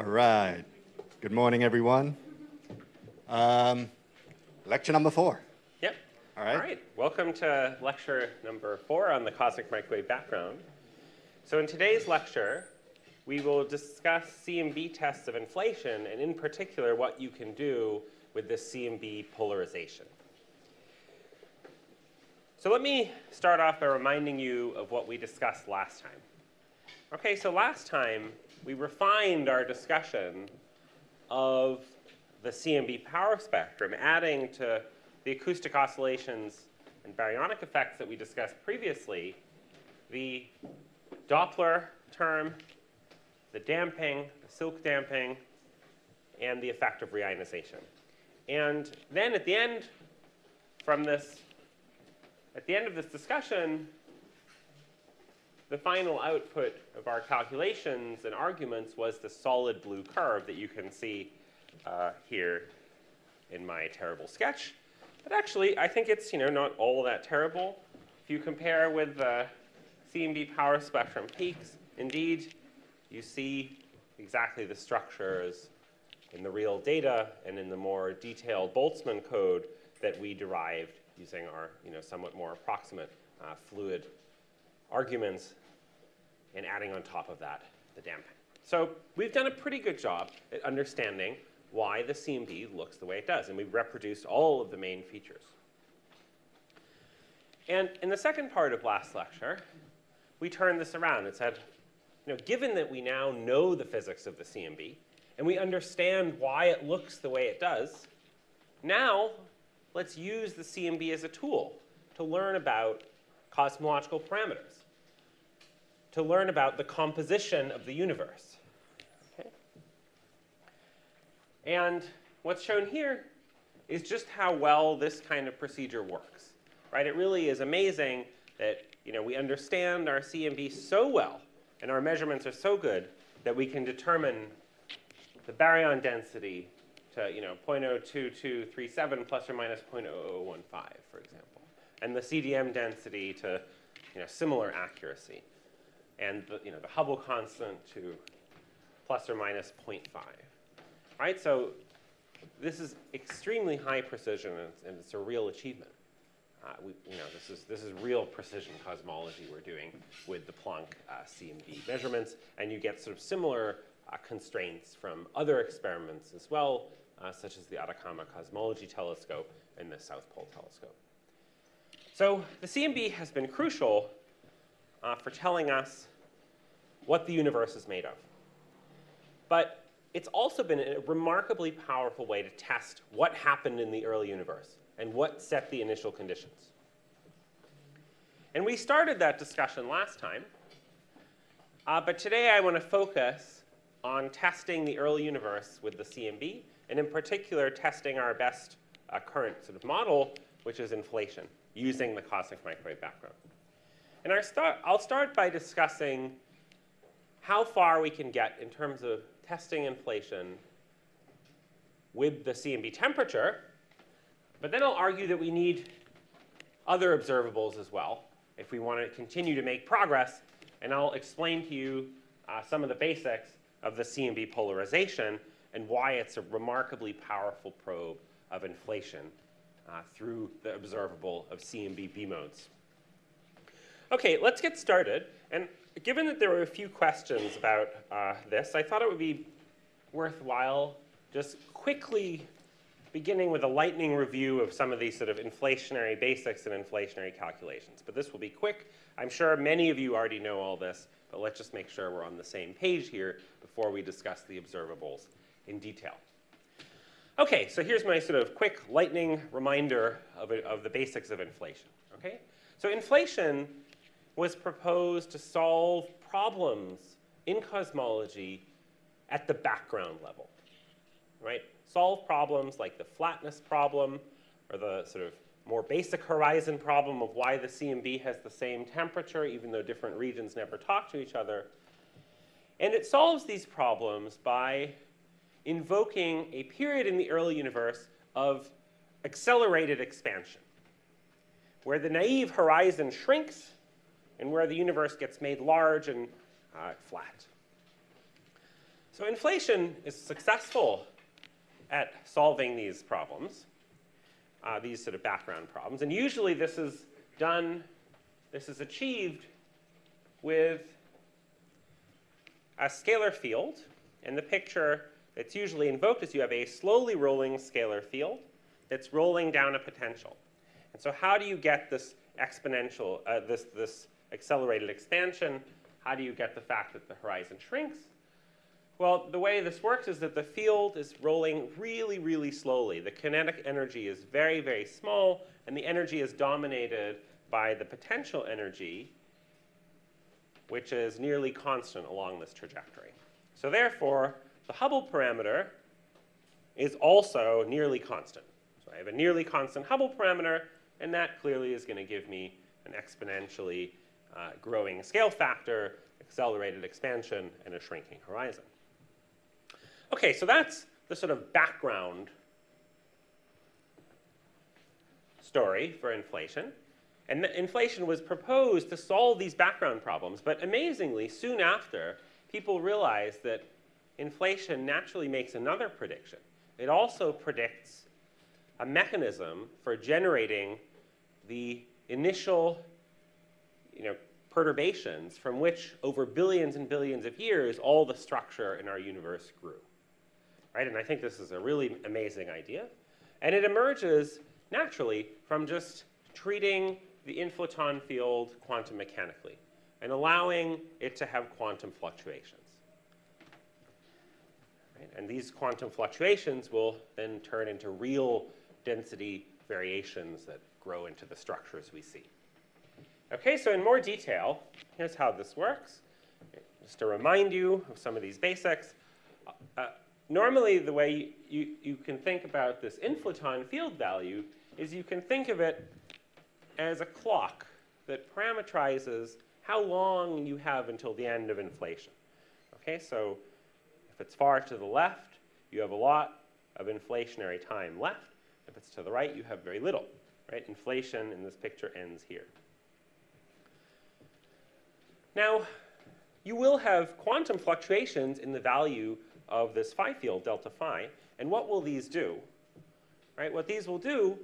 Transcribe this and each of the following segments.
All right. Good morning, everyone. Um, lecture number four. Yep. All right. All right. Welcome to lecture number four on the cosmic microwave background. So in today's lecture, we will discuss CMB tests of inflation, and in particular, what you can do with this CMB polarization. So let me start off by reminding you of what we discussed last time. Okay, so last time we refined our discussion of the CMB power spectrum, adding to the acoustic oscillations and baryonic effects that we discussed previously, the Doppler term, the damping, the Silk damping, and the effect of reionization. And then at the end, from this, at the end of this discussion, the final output of our calculations and arguments was the solid blue curve that you can see uh, here in my terrible sketch. But actually, I think it's you know not all that terrible. If you compare with the CMB power spectrum peaks, indeed, you see exactly the structures in the real data and in the more detailed Boltzmann code that we derived using our you know, somewhat more approximate uh, fluid arguments and adding on top of that the damping. So we've done a pretty good job at understanding why the CMB looks the way it does, and we've reproduced all of the main features. And in the second part of last lecture, we turned this around and said, you know, given that we now know the physics of the CMB, and we understand why it looks the way it does, now let's use the CMB as a tool to learn about cosmological parameters, to learn about the composition of the universe. Okay? And what's shown here is just how well this kind of procedure works. Right? It really is amazing that you know, we understand our CMB so well and our measurements are so good that we can determine the baryon density to you know, 0.02237 plus or minus 0.0015, for example, and the CDM density to you know, similar accuracy, and the, you know, the Hubble constant to plus or minus 0.5. Right? So this is extremely high precision, and it's, and it's a real achievement. Uh, we, you know, this is, this is real precision cosmology we're doing with the Planck uh, CMB measurements, and you get sort of similar uh, constraints from other experiments as well, uh, such as the Atacama Cosmology Telescope and the South Pole Telescope. So the CMB has been crucial uh, for telling us what the universe is made of. But it's also been a remarkably powerful way to test what happened in the early universe and what set the initial conditions. And we started that discussion last time, uh, but today I want to focus on testing the early universe with the CMB, and in particular, testing our best uh, current sort of model, which is inflation, using the cosmic microwave background. And start, I'll start by discussing how far we can get in terms of testing inflation with the CMB temperature, but then I'll argue that we need other observables as well if we want to continue to make progress, and I'll explain to you uh, some of the basics of the CMB polarization and why it's a remarkably powerful probe of inflation uh, through the observable of CMB B modes. Okay, let's get started. And given that there were a few questions about uh, this, I thought it would be worthwhile just quickly beginning with a lightning review of some of these sort of inflationary basics and inflationary calculations. But this will be quick. I'm sure many of you already know all this, but let's just make sure we're on the same page here before we discuss the observables in detail. Okay, so here's my sort of quick lightning reminder of, of the basics of inflation. Okay, so inflation was proposed to solve problems in cosmology at the background level, right? Solve problems like the flatness problem or the sort of more basic horizon problem of why the CMB has the same temperature even though different regions never talk to each other. And it solves these problems by invoking a period in the early universe of accelerated expansion, where the naive horizon shrinks and where the universe gets made large and uh, flat. So inflation is successful at solving these problems, uh, these sort of background problems. And usually this is done, this is achieved with a scalar field. And the picture that's usually invoked is you have a slowly rolling scalar field that's rolling down a potential. And so how do you get this exponential, uh, this, this accelerated expansion? How do you get the fact that the horizon shrinks? Well, the way this works is that the field is rolling really, really slowly. The kinetic energy is very, very small, and the energy is dominated by the potential energy, which is nearly constant along this trajectory. So therefore, the Hubble parameter is also nearly constant. So I have a nearly constant Hubble parameter, and that clearly is going to give me an exponentially uh, growing scale factor, accelerated expansion, and a shrinking horizon. Okay, so that's the sort of background story for inflation. And inflation was proposed to solve these background problems, but amazingly, soon after, people realized that inflation naturally makes another prediction. It also predicts a mechanism for generating the initial you know, perturbations from which, over billions and billions of years, all the structure in our universe grew right? And I think this is a really amazing idea. And it emerges naturally from just treating the inflaton field quantum mechanically and allowing it to have quantum fluctuations. Right? And these quantum fluctuations will then turn into real density variations that grow into the structures we see. Okay, so in more detail, here's how this works. Just to remind you of some of these basics, uh, normally the way you, you can think about this inflaton field value is you can think of it as a clock that parameterizes how long you have until the end of inflation. Okay, so if it's far to the left, you have a lot of inflationary time left. If it's to the right, you have very little. Right? Inflation in this picture ends here. Now, you will have quantum fluctuations in the value of this phi field, delta phi. And what will these do? Right, what these will do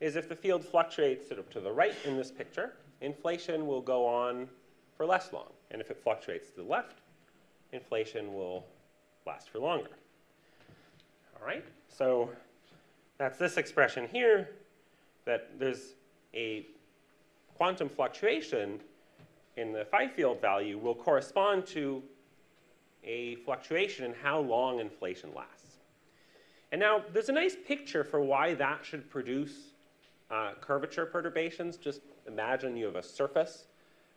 is if the field fluctuates sort of to the right in this picture, inflation will go on for less long. And if it fluctuates to the left, inflation will last for longer. All right, so that's this expression here, that there's a quantum fluctuation in the phi field value will correspond to a fluctuation in how long inflation lasts. And now there's a nice picture for why that should produce uh, curvature perturbations. Just imagine you have a surface.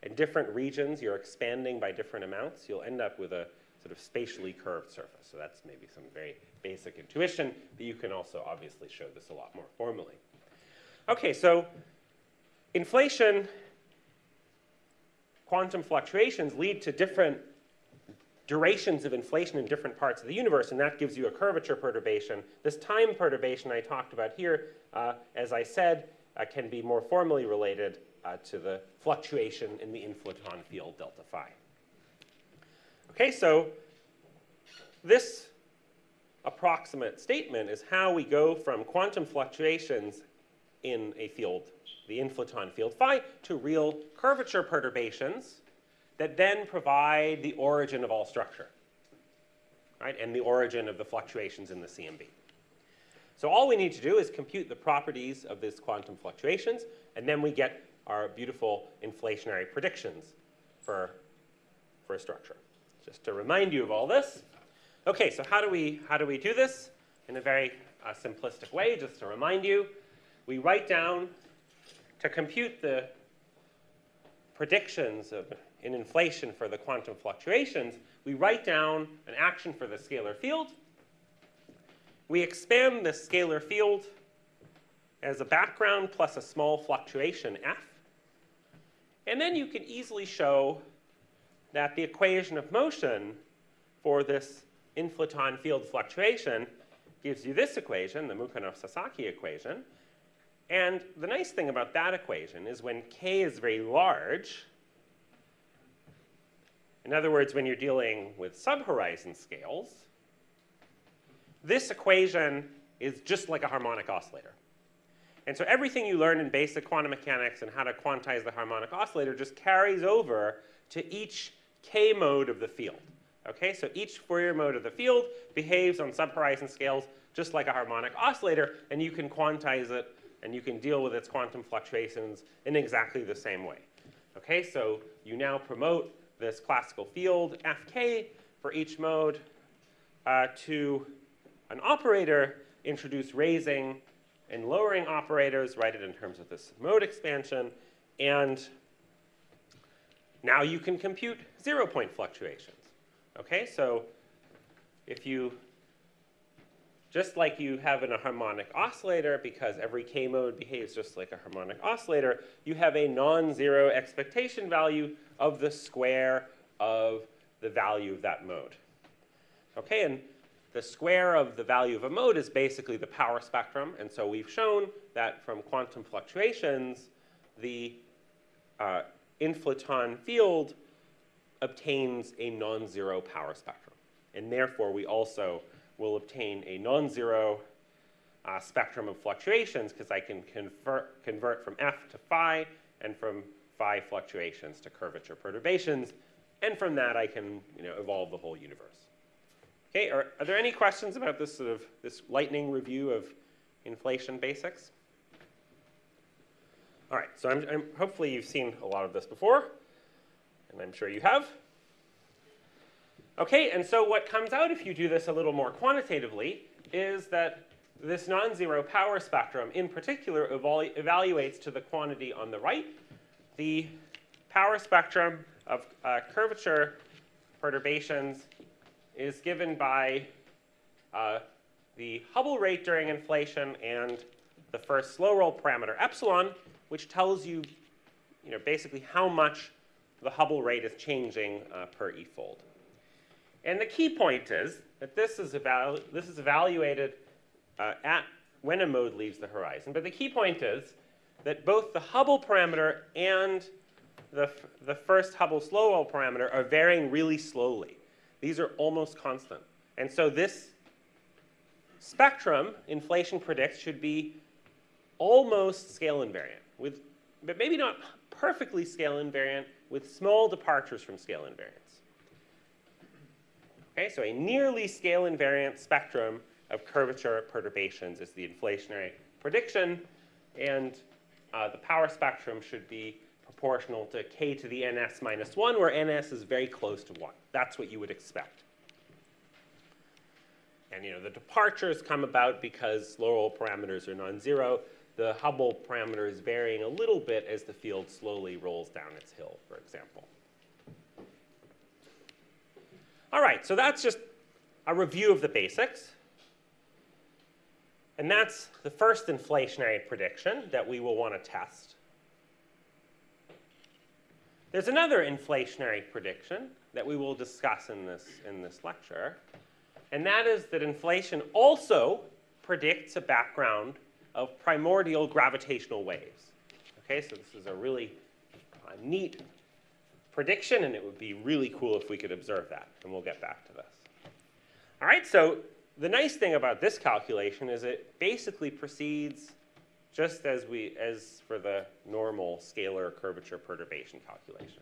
In different regions, you're expanding by different amounts. You'll end up with a sort of spatially curved surface. So that's maybe some very basic intuition, but you can also obviously show this a lot more formally. Okay, so inflation, quantum fluctuations lead to different durations of inflation in different parts of the universe, and that gives you a curvature perturbation. This time perturbation I talked about here, uh, as I said, uh, can be more formally related uh, to the fluctuation in the inflaton field delta phi. Okay, so this approximate statement is how we go from quantum fluctuations in a field, the inflaton field phi, to real curvature perturbations that then provide the origin of all structure, right, and the origin of the fluctuations in the CMB. So all we need to do is compute the properties of these quantum fluctuations, and then we get our beautiful inflationary predictions for, for a structure. Just to remind you of all this. Okay, so how do we, how do, we do this? In a very uh, simplistic way, just to remind you, we write down to compute the predictions of in inflation for the quantum fluctuations, we write down an action for the scalar field. We expand the scalar field as a background plus a small fluctuation f. And then you can easily show that the equation of motion for this inflaton field fluctuation gives you this equation, the Mukhanov-Sasaki equation. And the nice thing about that equation is when k is very large, In other words, when you're dealing with subhorizon scales, this equation is just like a harmonic oscillator. And so everything you learn in basic quantum mechanics and how to quantize the harmonic oscillator just carries over to each k mode of the field. Okay, so each Fourier mode of the field behaves on subhorizon scales just like a harmonic oscillator, and you can quantize it and you can deal with its quantum fluctuations in exactly the same way. Okay, so you now promote this classical field fk for each mode uh, to an operator, introduce raising and lowering operators, write it in terms of this mode expansion, and now you can compute zero point fluctuations. Okay, so if you, just like you have in a harmonic oscillator, because every k mode behaves just like a harmonic oscillator, you have a non-zero expectation value of the square of the value of that mode. Okay, and the square of the value of a mode is basically the power spectrum, and so we've shown that from quantum fluctuations, the uh, inflaton field obtains a non-zero power spectrum. And therefore, we also will obtain a non-zero uh, spectrum of fluctuations because I can convert, convert from f to phi and from phi fluctuations to curvature perturbations. And from that, I can you know, evolve the whole universe. Okay, are, are there any questions about this sort of this lightning review of inflation basics? All right, so I'm, I'm, hopefully you've seen a lot of this before, and I'm sure you have. Okay, and so what comes out if you do this a little more quantitatively is that this non-zero power spectrum in particular evaluates to the quantity on the right. The power spectrum of uh, curvature perturbations is given by uh, the Hubble rate during inflation and the first slow roll parameter epsilon, which tells you, you know, basically how much the Hubble rate is changing uh, per e-fold. And the key point is that this is, evalu this is evaluated uh, at when a mode leaves the horizon. But the key point is that both the Hubble parameter and the, the first Hubble slow roll parameter are varying really slowly. These are almost constant. And so this spectrum, inflation predicts, should be almost scale invariant, with, but maybe not perfectly scale invariant, with small departures from scale invariance. Okay, so a nearly scale invariant spectrum of curvature perturbations is the inflationary prediction, and uh, the power spectrum should be proportional to k to the ns minus 1, where ns is very close to 1. That's what you would expect. And you know, the departures come about because slow roll parameters are non-zero. The Hubble parameter is varying a little bit as the field slowly rolls down its hill, for example. All right, so that's just a review of the basics. And that's the first inflationary prediction that we will want to test. There's another inflationary prediction that we will discuss in this, in this lecture, and that is that inflation also predicts a background of primordial gravitational waves. Okay, so this is a really uh, neat prediction, and it would be really cool if we could observe that, and we'll get back to this. All right, so the nice thing about this calculation is it basically proceeds just as, we, as for the normal scalar curvature perturbation calculation.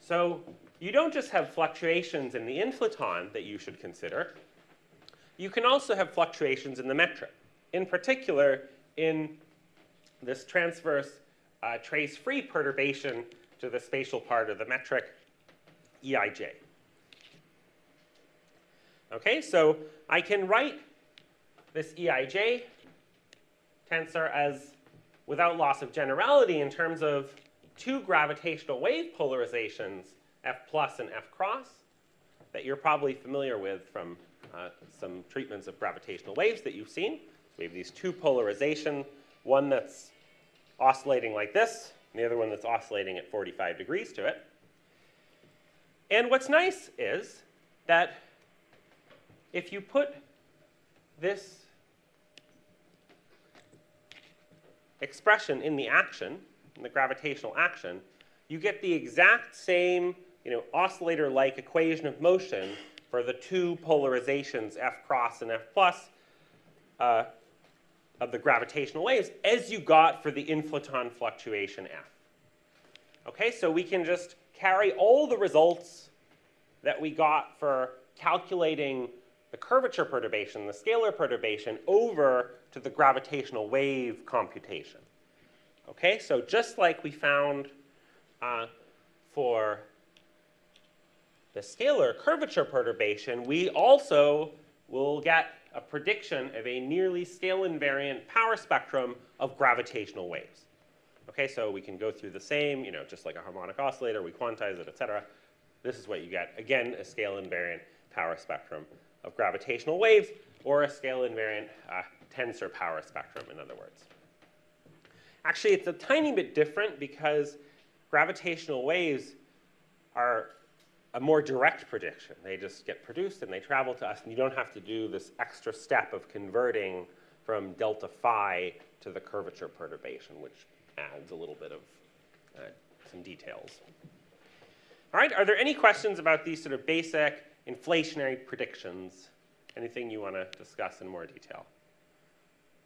So you don't just have fluctuations in the inflaton that you should consider. You can also have fluctuations in the metric. In particular, in this transverse uh, trace-free perturbation to the spatial part of the metric, EIJ. Okay, so I can write this EIJ tensor as without loss of generality in terms of two gravitational wave polarizations, F plus and F cross, that you're probably familiar with from uh, some treatments of gravitational waves that you've seen. We have these two polarization, one that's oscillating like this, and the other one that's oscillating at 45 degrees to it. And what's nice is that if you put this expression in the action, in the gravitational action, you get the exact same you know, oscillator-like equation of motion for the two polarizations F cross and F plus uh, of the gravitational waves as you got for the inflaton fluctuation F. Okay, so we can just carry all the results that we got for calculating the curvature perturbation, the scalar perturbation, over to the gravitational wave computation. Okay, so just like we found uh, for the scalar curvature perturbation, we also will get a prediction of a nearly scale invariant power spectrum of gravitational waves. Okay, so we can go through the same, you know, just like a harmonic oscillator, we quantize it, et cetera. This is what you get. Again, a scale invariant power spectrum of gravitational waves, or a scale invariant uh, tensor power spectrum, in other words. Actually, it's a tiny bit different because gravitational waves are a more direct prediction. They just get produced and they travel to us, and you don't have to do this extra step of converting from delta phi to the curvature perturbation, which adds a little bit of uh, some details. All right, are there any questions about these sort of basic inflationary predictions? Anything you want to discuss in more detail?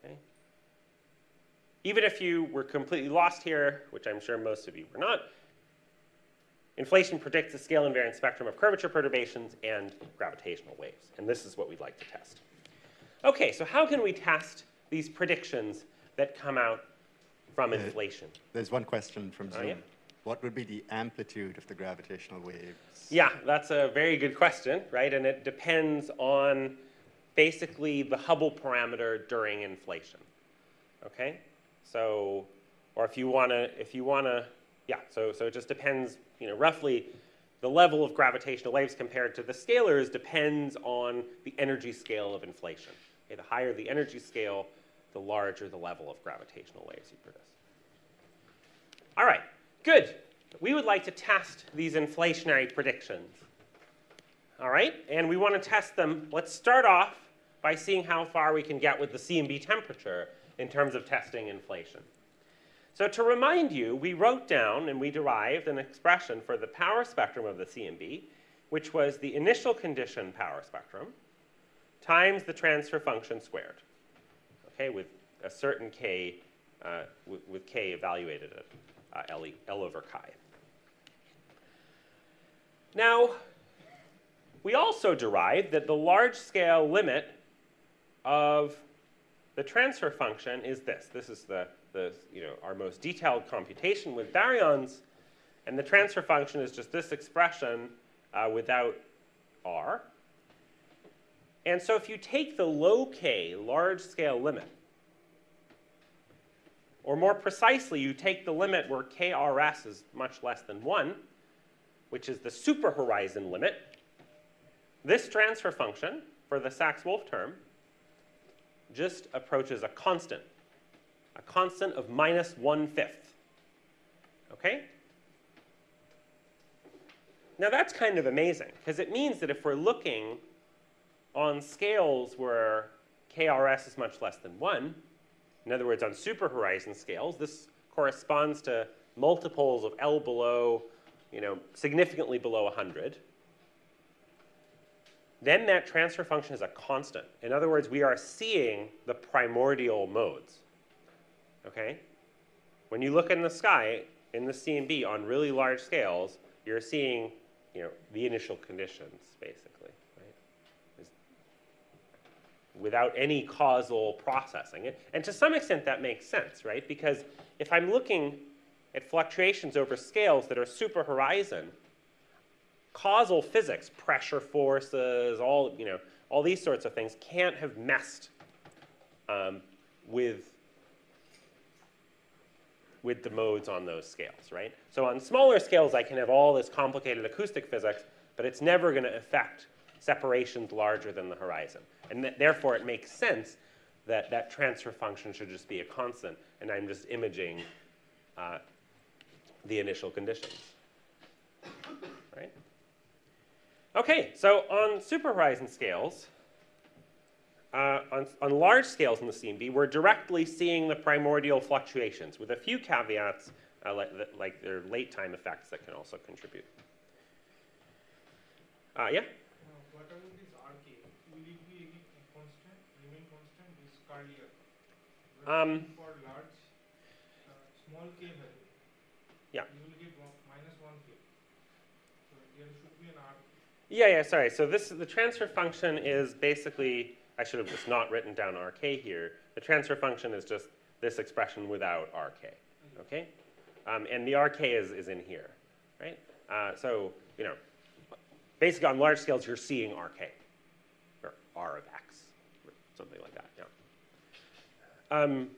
Okay. Even if you were completely lost here, which I'm sure most of you were not, inflation predicts the scale invariant spectrum of curvature perturbations and gravitational waves. And this is what we'd like to test. Okay, so how can we test these predictions that come out from inflation? There's one question from Oh, Zoom. yeah? What would be the amplitude of the gravitational waves? Yeah, that's a very good question, right? And it depends on basically the Hubble parameter during inflation. Okay? So, or if you want to, if you want to, yeah, so, so it just depends, you know, roughly the level of gravitational waves compared to the scalars depends on the energy scale of inflation. Okay, the higher the energy scale, the larger the level of gravitational waves you produce. All right, good. We would like to test these inflationary predictions. All right, and we want to test them. Let's start off by seeing how far we can get with the CMB temperature in terms of testing inflation. So to remind you, we wrote down and we derived an expression for the power spectrum of the CMB, which was the initial condition power spectrum times the transfer function squared, okay, with a certain k, uh, with, k evaluated at uh, L, e, L over chi. Now, we also derived that the large scale limit of the transfer function is this. This is the, the, you know, our most detailed computation with baryons. And the transfer function is just this expression uh, without r. And so if you take the low k large scale limit, or more precisely, you take the limit where KRS is much less than 1, which is the superhorizon limit, this transfer function for the Sachs-Wolfe term just approaches a constant, a constant of minus one-fifth. Okay? Now that's kind of amazing, because it means that if we're looking on scales where KRS is much less than 1, in other words, on superhorizon scales, this corresponds to multiples of L below, you know, significantly below 100. Then that transfer function is a constant. In other words, we are seeing the primordial modes. Okay? When you look in the sky in the CMB on really large scales, you're seeing, you know, the initial conditions basically, right? Without any causal processing. And- to some extent that makes sense, right? Because if I'm looking at fluctuations over scales that are super horizon, causal physics, pressure forces, all you know, all these sorts of things can't have messed um, with with the modes on those scales, right? So on smaller scales, I can have all this complicated acoustic physics, but it's never going to affect separations larger than the horizon, and th- therefore it makes sense that that transfer function should just be a constant, and I'm just imaging uh, the initial conditions, right? Okay, so on superhorizon scales, uh, on, on large scales in the CMB, we're directly seeing the primordial fluctuations with a few caveats, uh, like, like there are late time effects that can also contribute. Uh, yeah? What about this RK? Will it be a constant, remain constant, this Carlier? But Um, for large, uh, small k value. Yeah. You will get one, minus one k. So there should be an R. Yeah, yeah, sorry. So this, the transfer function is basically, I should have just not written down RK here. The transfer function is just this expression without RK, okay? Um, and the RK is, is in here, right? Uh, so, you know, basically on large scales, you're seeing RK, or R of X, or something like that, yeah. Um,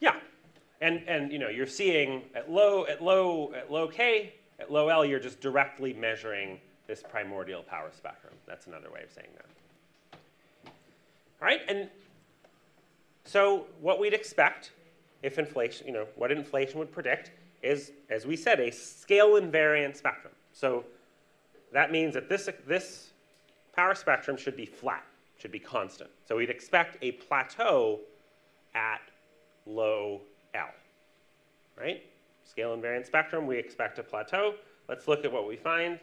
yeah, and, and you know, you're seeing at low, at low, at low K, at low L, you're just directly measuring this primordial power spectrum. That's another way of saying that. All right, and so what we'd expect if inflation, you know, what inflation would predict is, as we said, a scale invariant spectrum. So that means that this, this power spectrum should be flat, should be constant. So we'd expect a plateau at low L, right? Scale invariant spectrum, we expect a plateau. Let's look at what we find.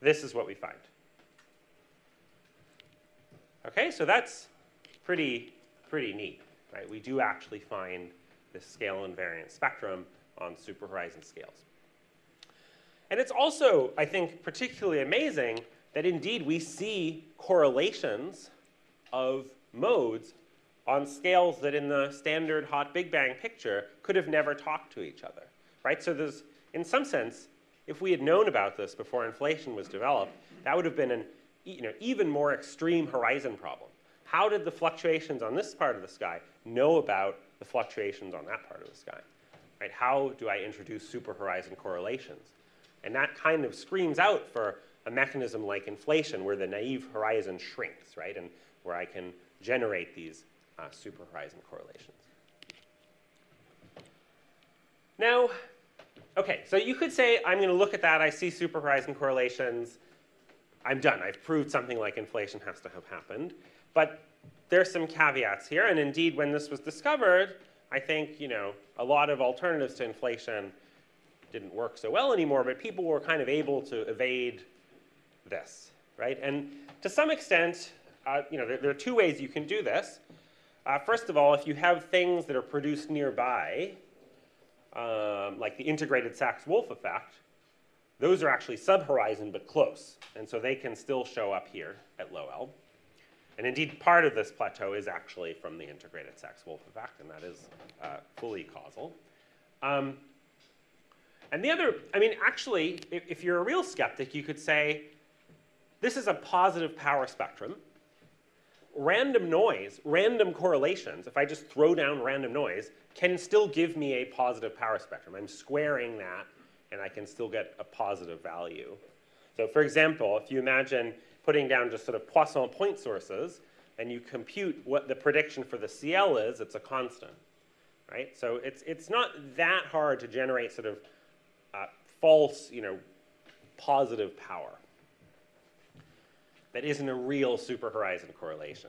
This is what we find. Okay, so that's pretty, pretty neat, right? We do actually find this scale invariant spectrum on superhorizon scales. And it's also, I think, particularly amazing that indeed we see correlations of modes on scales that in the standard hot Big Bang picture could have never talked to each other, right? So there's, in some sense, if we had known about this before inflation was developed, that would have been an you know, even more extreme horizon problem. How did the fluctuations on this part of the sky know about the fluctuations on that part of the sky? Right? How do I introduce superhorizon correlations? And that kind of screams out for a mechanism like inflation where the naive horizon shrinks, right? And where I can generate these uh, superhorizon correlations. Now, okay, so you could say, I'm going to look at that, I see superhorizon correlations, I'm done. I've proved something like inflation has to have happened. But there's some caveats here, and indeed, when this was discovered, I think, you know, a lot of alternatives to inflation didn't work so well anymore, but people were kind of able to evade this, right? And to some extent, uh, you know, there, there, are two ways you can do this. Uh, first of all, if you have things that are produced nearby, um, like the integrated Sachs-Wolfe effect, those are actually subhorizon but close, and so they can still show up here at low L. And indeed, part of this plateau is actually from the integrated Sachs-Wolfe effect, and that is uh, fully causal. Um, and the other, I mean, actually, if, if you're a real skeptic, you could say, this is a positive power spectrum. Random noise, random correlations, if I just throw down random noise, can still give me a positive power spectrum. I'm squaring that, and I can still get a positive value. So for example, if you imagine putting down just sort of Poisson point sources, and you compute what the prediction for the CL is, it's a constant, right? So it's, it's not that hard to generate sort of uh, false, you know, positive power that isn't a real superhorizon correlation.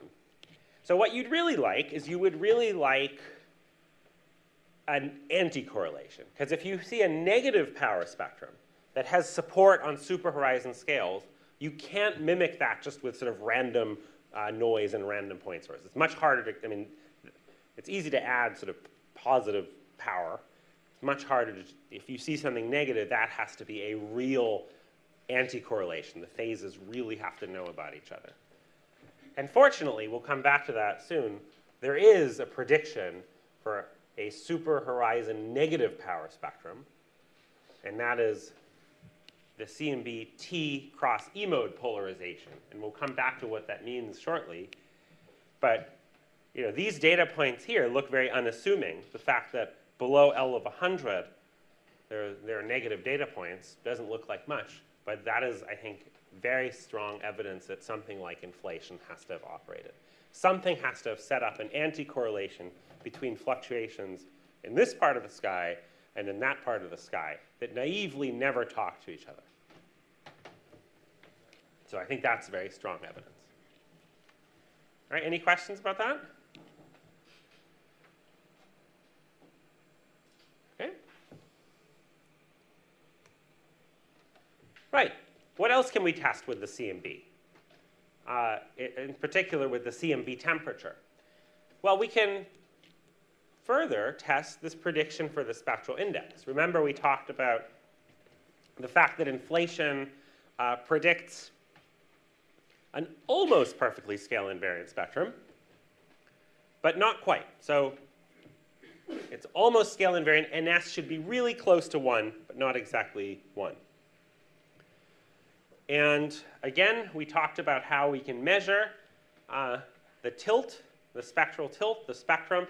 So what you'd really like is you would really like an anti-correlation. Because if you see a negative power spectrum that has support on superhorizon scales, you can't mimic that just with sort of random uh, noise and random point sources. It's much harder to, I mean, it's easy to add sort of positive power. It's much harder to, if you see something negative, that has to be a real anti-correlation. The phases really have to know about each other. And fortunately, we'll come back to that soon, there is a prediction for a superhorizon negative power spectrum, and that is the CMB T cross E mode polarization. And we'll come back to what that means shortly. But you know, these data points here look very unassuming. The fact that below L of 100, there, there are negative data points doesn't look like much. But that is, I think, very strong evidence that something like inflation has to have operated. Something has to have set up an anti-correlation between fluctuations in this part of the sky and in that part of the sky that naively never talk to each other. So I think that's very strong evidence. All right, any questions about that? Okay. Right, what else can we test with the CMB? Uh, in particular with the CMB temperature. Well, we can further test this prediction for the spectral index. Remember we talked about the fact that inflation uh, predicts an almost perfectly scale invariant spectrum, but not quite. So it's almost scale invariant, and S should be really close to 1, but not exactly 1. And again, we talked about how we can measure uh, the tilt, the spectral tilt, the spectrum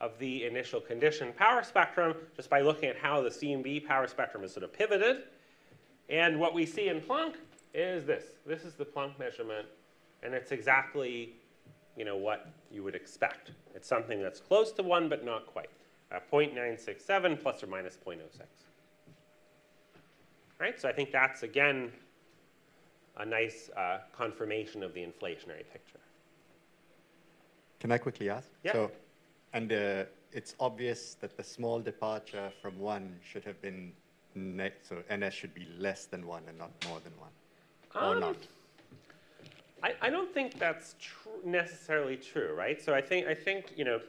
of the initial condition power spectrum just by looking at how the CMB power spectrum is sort of pivoted. And what we see in Planck is this. This is the Planck measurement, and it's exactly you know, what you would expect. It's something that's close to 1, but not quite. Uh, 0.967 plus or minus 0.06. Right, so I think that's, again, a nice uh, confirmation of the inflationary picture. Can I quickly ask? Yeah. So, and uh, it's obvious that the small departure from one should have been ne- so ns should be less than one and not more than one, or Um, not. I, I don't think that's tr- necessarily true, right? So I think, I think you know,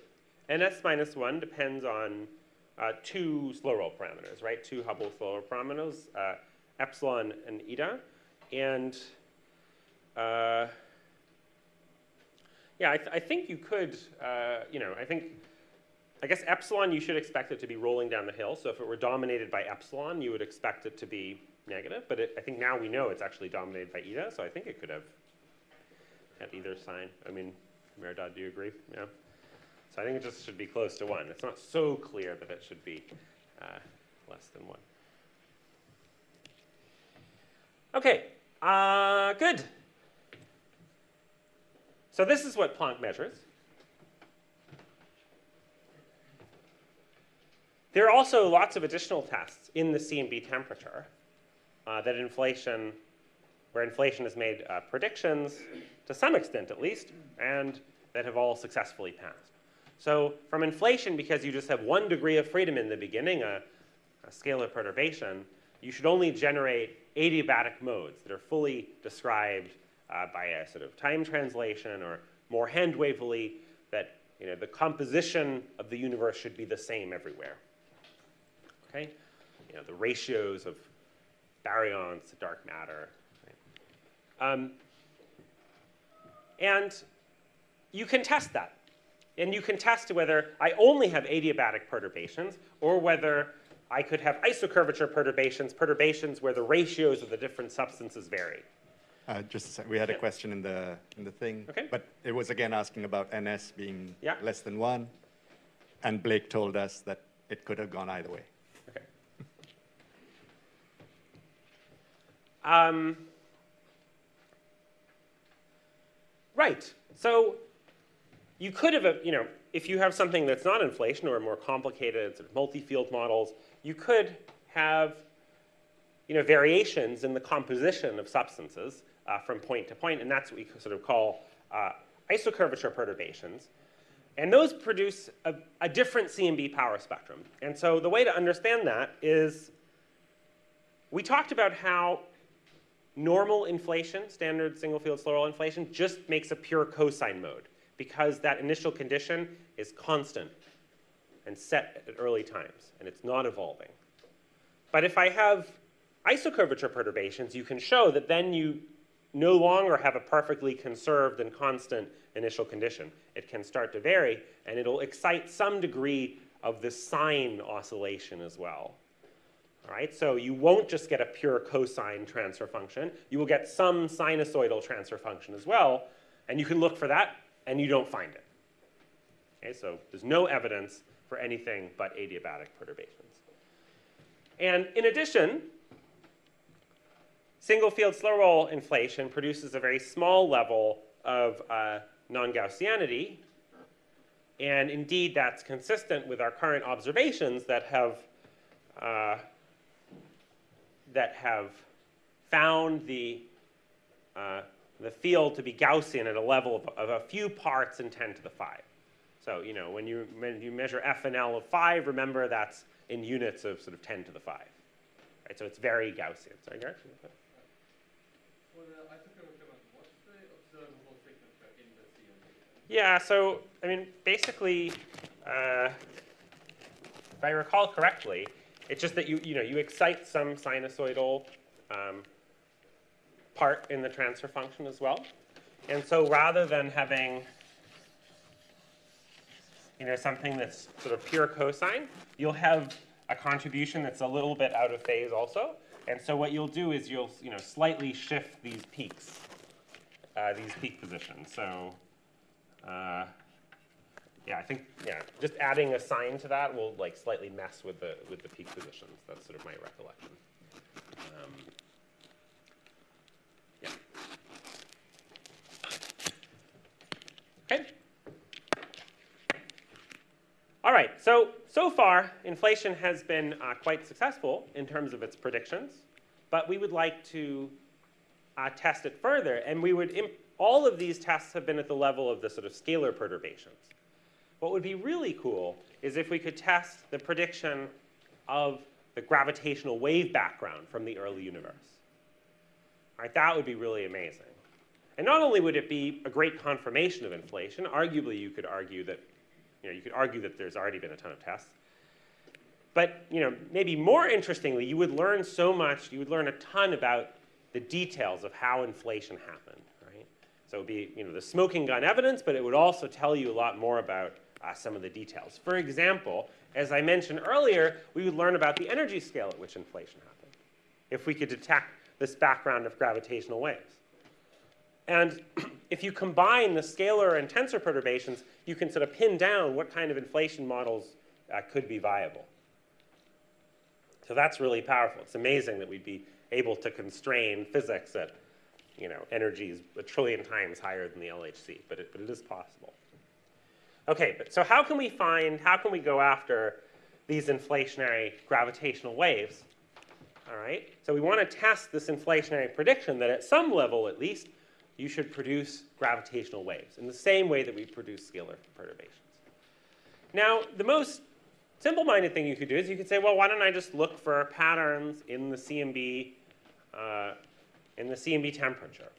ns minus 1 depends on uh, two slow roll parameters, right? Two Hubble slow roll parameters, uh, epsilon and eta. And uh, yeah, I, th- I think you could, uh, you know, I think, I guess epsilon, you should expect it to be rolling down the hill. So if it were dominated by epsilon, you would expect it to be negative. But it, I think now we know it's actually dominated by eta, so I think it could have had either sign. I mean, Meridad, do you agree? Yeah. So I think it just should be close to 1. It's not so clear that it should be uh, less than 1. Okay, uh, good. So this is what Planck measures. There are also lots of additional tests in the CMB temperature uh, that inflation, where inflation has made uh, predictions, to some extent at least, and that have all successfully passed. So from inflation, because you just have one degree of freedom in the beginning, a, a scalar perturbation, you should only generate adiabatic modes that are fully described uh, by a sort of time translation or more hand-wavily that you know, the composition of the universe should be the same everywhere. Okay? You know, the ratios of baryons to dark matter. Um, and you can test that. And you can test whether I only have adiabatic perturbations or whether I could have isocurvature perturbations, perturbations where the ratios of the different substances vary. Uh, just a sec. We had a question in the in the thing, Okay. but it was again asking about ns being Yeah. less than one, and Blake told us that it could have gone either way. Okay. Um, right. So you could have, you know, if you have something that's not inflation or more complicated sort of multi-field models, you could have, you know, variations in the composition of substances uh, from point to point, and that's what we sort of call uh, isocurvature perturbations. And those produce a, a different CMB power spectrum. And so the way to understand that is we talked about how normal inflation, standard single field slow roll inflation, just makes a pure cosine mode because that initial condition is constant and set at early times, and it's not evolving. But if I have isocurvature perturbations, you can show that then you no longer have a perfectly conserved and constant initial condition. It can start to vary, and it'll excite some degree of the sine oscillation as well. All right, so you won't just get a pure cosine transfer function. You will get some sinusoidal transfer function as well, and you can look for that, and you don't find it. Okay, so there's no evidence for anything but adiabatic perturbations. And in addition, single field slow roll inflation produces a very small level of uh, non-Gaussianity. And indeed, that's consistent with our current observations that have, uh, that have found the, uh, the field to be Gaussian at a level of, of a few parts in 10 to the 5. So you know, when you, when you measure f NL of 5, remember that's in units of sort of 10 to the 5. Right, so it's very Gaussian. Sorry, Garrett? Yeah, so, I mean, basically, uh, if I recall correctly, it's just that you, you, know, you excite some sinusoidal um, part in the transfer function as well. And so rather than having you know, something that's sort of pure cosine, you'll have a contribution that's a little bit out of phase also. And so what you'll do is you'll, you know, slightly shift these peaks, uh, these peak positions. So, uh, yeah, I think, yeah, just adding a sine to that will like slightly mess with the, with the peak positions. That's sort of my recollection. Um, All right, so, so far, inflation has been uh, quite successful in terms of its predictions, but we would like to uh, test it further, and we would, all of these tests have been at the level of the sort of scalar perturbations. What would be really cool is if we could test the prediction of the gravitational wave background from the early universe. All right, that would be really amazing. And not only would it be a great confirmation of inflation, arguably you could argue that, you know, you could argue that there's already been a ton of tests. But, you know, maybe more interestingly, you would learn so much, you would learn a ton about the details of how inflation happened, right? So it would be, you know, the smoking gun evidence, but it would also tell you a lot more about uh, some of the details. For example, as I mentioned earlier, we would learn about the energy scale at which inflation happened if we could detect this background of gravitational waves. And if you combine the scalar and tensor perturbations, you can sort of pin down what kind of inflation models uh, could be viable. So that's really powerful. It's amazing that we'd be able to constrain physics at you know, energies a trillion times higher than the LHC, but it, but it is possible. Okay, but so how can we find, how can we go after these inflationary gravitational waves? All right, so we want to test this inflationary prediction that at some level at least, you should produce gravitational waves in the same way that we produce scalar perturbations. Now, the most simple-minded thing you could do is you could say, well, why don't I just look for patterns in the CMB, uh, in the CMB temperature?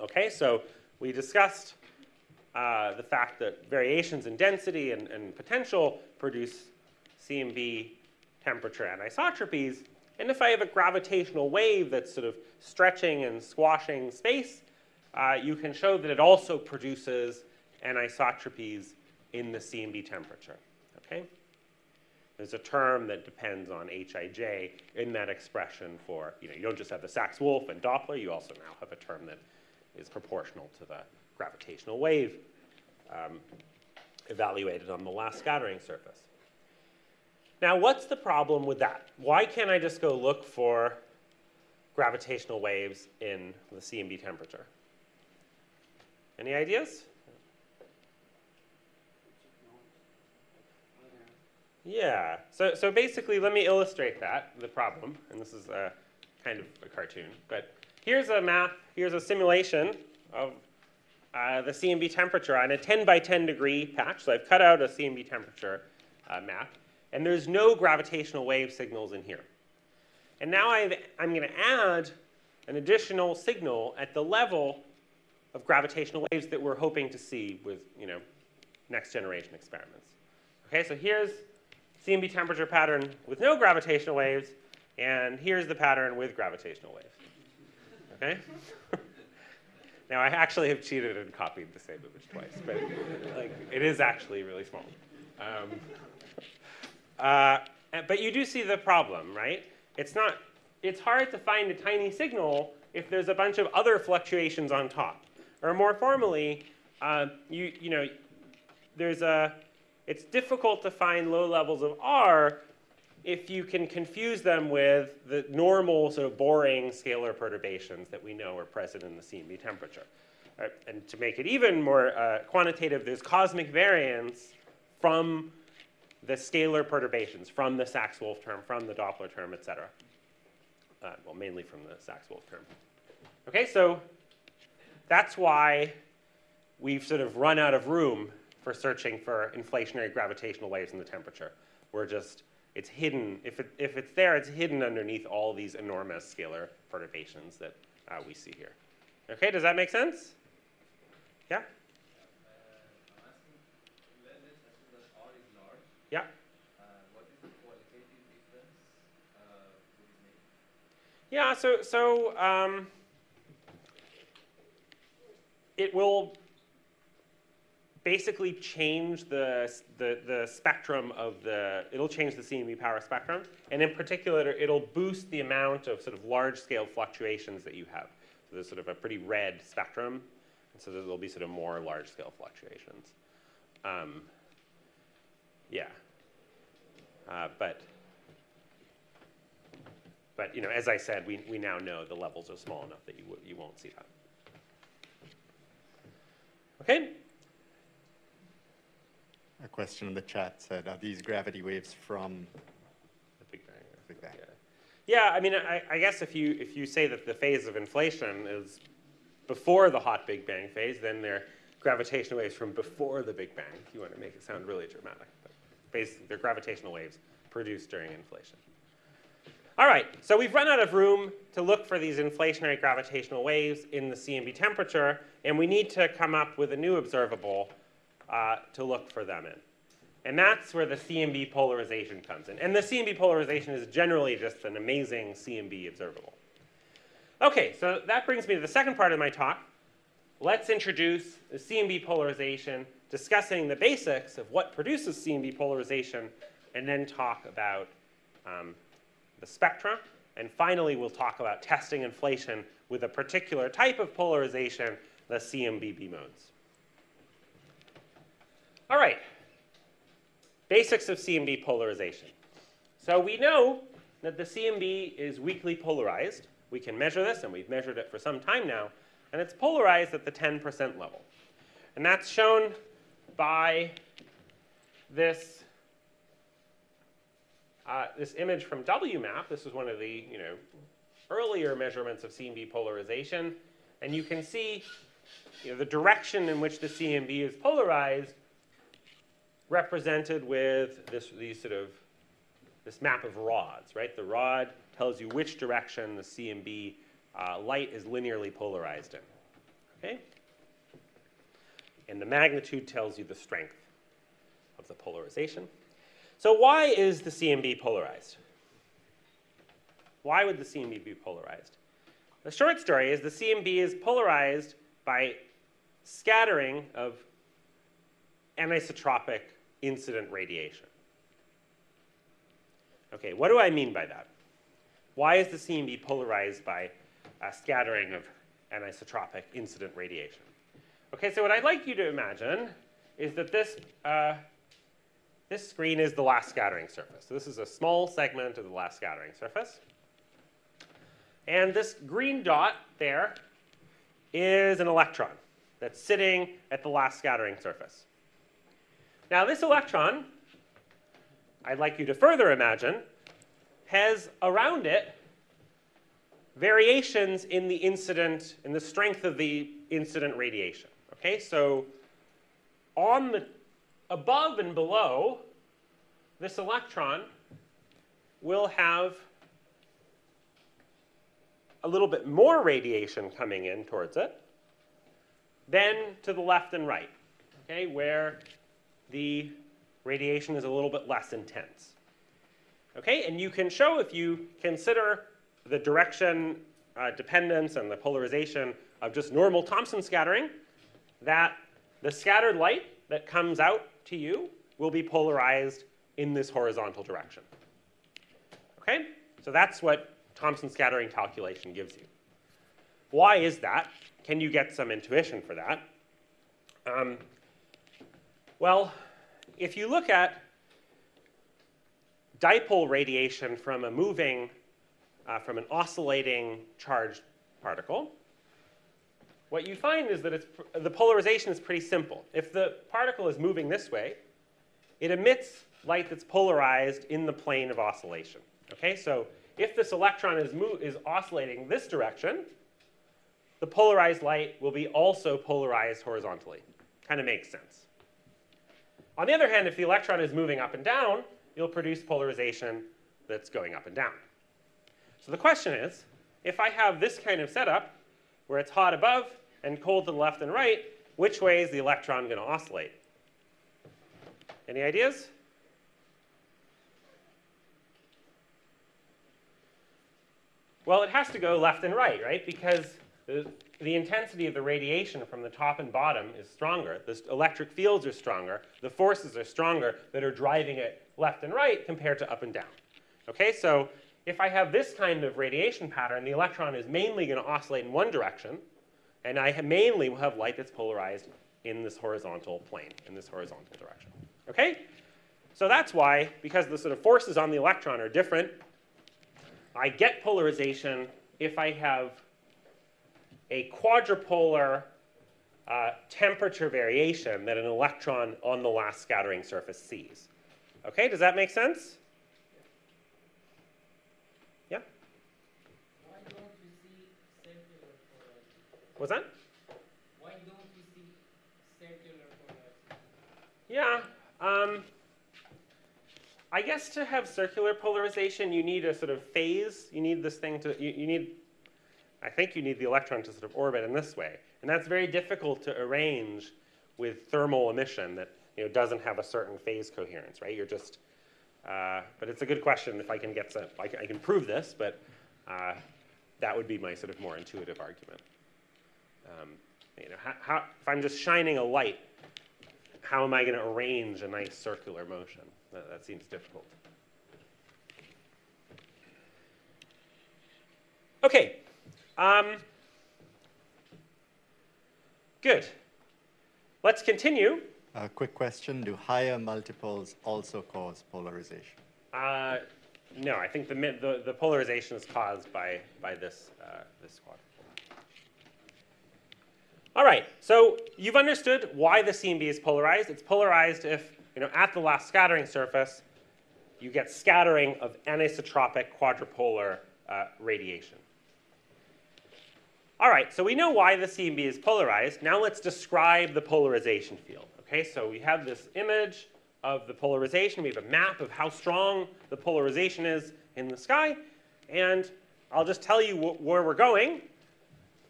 Okay, so we discussed uh, the fact that variations in density and, and potential produce CMB temperature anisotropies. And if I have a gravitational wave that's sort of stretching and squashing space, uh, you can show that it also produces anisotropies in the CMB temperature. Okay? There's a term that depends on Hij in that expression for, you know, you don't just have the Sachs-Wolfe and Doppler, you also now have a term that is proportional to the gravitational wave um, evaluated on the last scattering surface. Now, what's the problem with that? Why can't I just go look for gravitational waves in the CMB temperature? Any ideas? Yeah. So, so basically, let me illustrate that, the problem. And this is a kind of a cartoon. But here's a map, here's a simulation of uh, the CMB temperature on a 10 by 10 degree patch. So I've cut out a CMB temperature uh, map. And there's no gravitational wave signals in here. And now i am going to add an additional signal at the level of gravitational waves that we're hoping to see with you know, next generation experiments. Okay, so here's CMB temperature pattern with no gravitational waves, and here's the pattern with gravitational waves. Okay? now, I actually have cheated and copied the same image twice, but like, it is actually really small. Um, uh, but you do see the problem, right? It's not, it's hard to find a tiny signal if there's a bunch of other fluctuations on top. Or more formally, uh, you, you know, there's a, it's difficult to find low levels of R if you can confuse them with the normal sort of boring scalar perturbations that we know are present in the CMB temperature. Right? And to make it even more uh, quantitative, there's cosmic variance from the scalar perturbations, from the Sachs-Wolfe term, from the Doppler term, et cetera. Uh, well, mainly from the Sachs-Wolfe term. Okay, so that's why we've sort of run out of room for searching for inflationary gravitational waves in the temperature. We're just, it's hidden. If, it, if it's there, it's hidden underneath all these enormous scalar perturbations that uh, we see here. Okay, does that make sense? Yeah? Yeah. Yeah, so, so um, it will basically change the, the, the spectrum of the, it'll change the CMB power spectrum. And in particular, it'll boost the amount of sort of large scale fluctuations that you have. So there's sort of a pretty red spectrum. And so there'll be sort of more large scale fluctuations. Um, yeah. Uh, but but you know, as I said, we, we now know the levels are small enough that you, you won't see that. Okay? A question in the chat said, are these gravity waves from The Big Bang. the Big Bang? Yeah. Yeah, I mean, I, I guess if you, if you say that the phase of inflation is before the hot Big Bang phase, then they're gravitational waves from before the Big Bang, if you want to make it sound really dramatic. But basically, they're gravitational waves produced during inflation. All right, so we've run out of room to look for these inflationary gravitational waves in the CMB temperature, and we need to come up with a new observable uh, to look for them in. And that's where the CMB polarization comes in. And the CMB polarization is generally just an amazing CMB observable. Okay, so that brings me to the second part of my talk. Let's introduce the CMB polarization, discussing the basics of what produces CMB polarization, and then talk about um, the spectra. And finally, we'll talk about testing inflation with a particular type of polarization, the CMB B modes. All right, basics of CMB polarization. So we know that the CMB is weakly polarized. We can measure this, and we've measured it for some time now, and it's polarized at the 10% level. And that's shown by this uh, this image from WMAP, this is one of the you know, earlier measurements of CMB polarization. And you can see you know, the direction in which the CMB is polarized represented with this, these sort of, this map of rods, right? The rod tells you which direction the CMB uh, light is linearly polarized in, okay? And the magnitude tells you the strength of the polarization. So why is the CMB polarized? Why would the CMB be polarized? The short story is the CMB is polarized by scattering of anisotropic incident radiation. Okay, what do I mean by that? Why is the CMB polarized by a scattering of anisotropic incident radiation? Okay, so what I'd like you to imagine is that this uh, this screen is the last scattering surface. So this is a small segment of the last scattering surface. And this green dot there is an electron that's sitting at the last scattering surface. Now this electron, I'd like you to further imagine, has around it variations in the incident, in the strength of the incident radiation. Okay, so on the above and below, this electron will have a little bit more radiation coming in towards it than to the left and right, okay, where the radiation is a little bit less intense. Okay, and you can show if you consider the direction uh, dependence and the polarization of just normal Thomson scattering, that the scattered light that comes out to you will be polarized in this horizontal direction. Okay? So that's what Thomson scattering calculation gives you. Why is that? Can you get some intuition for that? Um, well, if you look at dipole radiation from a moving, uh, from an oscillating charged particle, what you find is that it's, the polarization is pretty simple. If the particle is moving this way, it emits light that's polarized in the plane of oscillation. Okay, so if this electron is, is oscillating this direction, the polarized light will be also polarized horizontally. Kind of makes sense. On the other hand, if the electron is moving up and down, you'll produce polarization that's going up and down. So the question is, if I have this kind of setup, where it's hot above and cold to the left and right, which way is the electron going to oscillate? Any ideas? Well, it has to go left and right, right? Because the, the intensity of the radiation from the top and bottom is stronger. The electric fields are stronger. The forces are stronger that are driving it left and right compared to up and down. Okay, so if I have this kind of radiation pattern, the electron is mainly going to oscillate in one direction, and I mainly will have light that's polarized in this horizontal plane, in this horizontal direction. Okay? So that's why, because the sort of forces on the electron are different, I get polarization if I have a quadrupolar uh, temperature variation that an electron on the last scattering surface sees. Okay, does that make sense? Yeah? Why don't you see circular polarization? What's that? Why don't you see circular polarization? Yeah. Um, I guess to have circular polarization, you need a sort of phase. You need this thing to, you, you need, I think you need the electron to sort of orbit in this way. And that's very difficult to arrange with thermal emission that you know, doesn't have a certain phase coherence, right? You're just, uh, but it's a good question if I can get some, I can, I can prove this, but uh, that would be my sort of more intuitive argument. Um, you know, how, how, if I'm just shining a light how am I going to arrange a nice circular motion? That, that seems difficult. Okay. Um, good. Let's continue. A quick question Do higher multipoles also cause polarization? Uh, no, I think the, the, the, polarization is caused by, by this, uh, this quadrant. All right, so you've understood why the CMB is polarized. It's polarized if, you know, at the last scattering surface, you get scattering of anisotropic quadrupolar uh, radiation. All right, so we know why the CMB is polarized. Now let's describe the polarization field. Okay, so we have this image of the polarization. We have a map of how strong the polarization is in the sky. And I'll just tell you wh where we're going.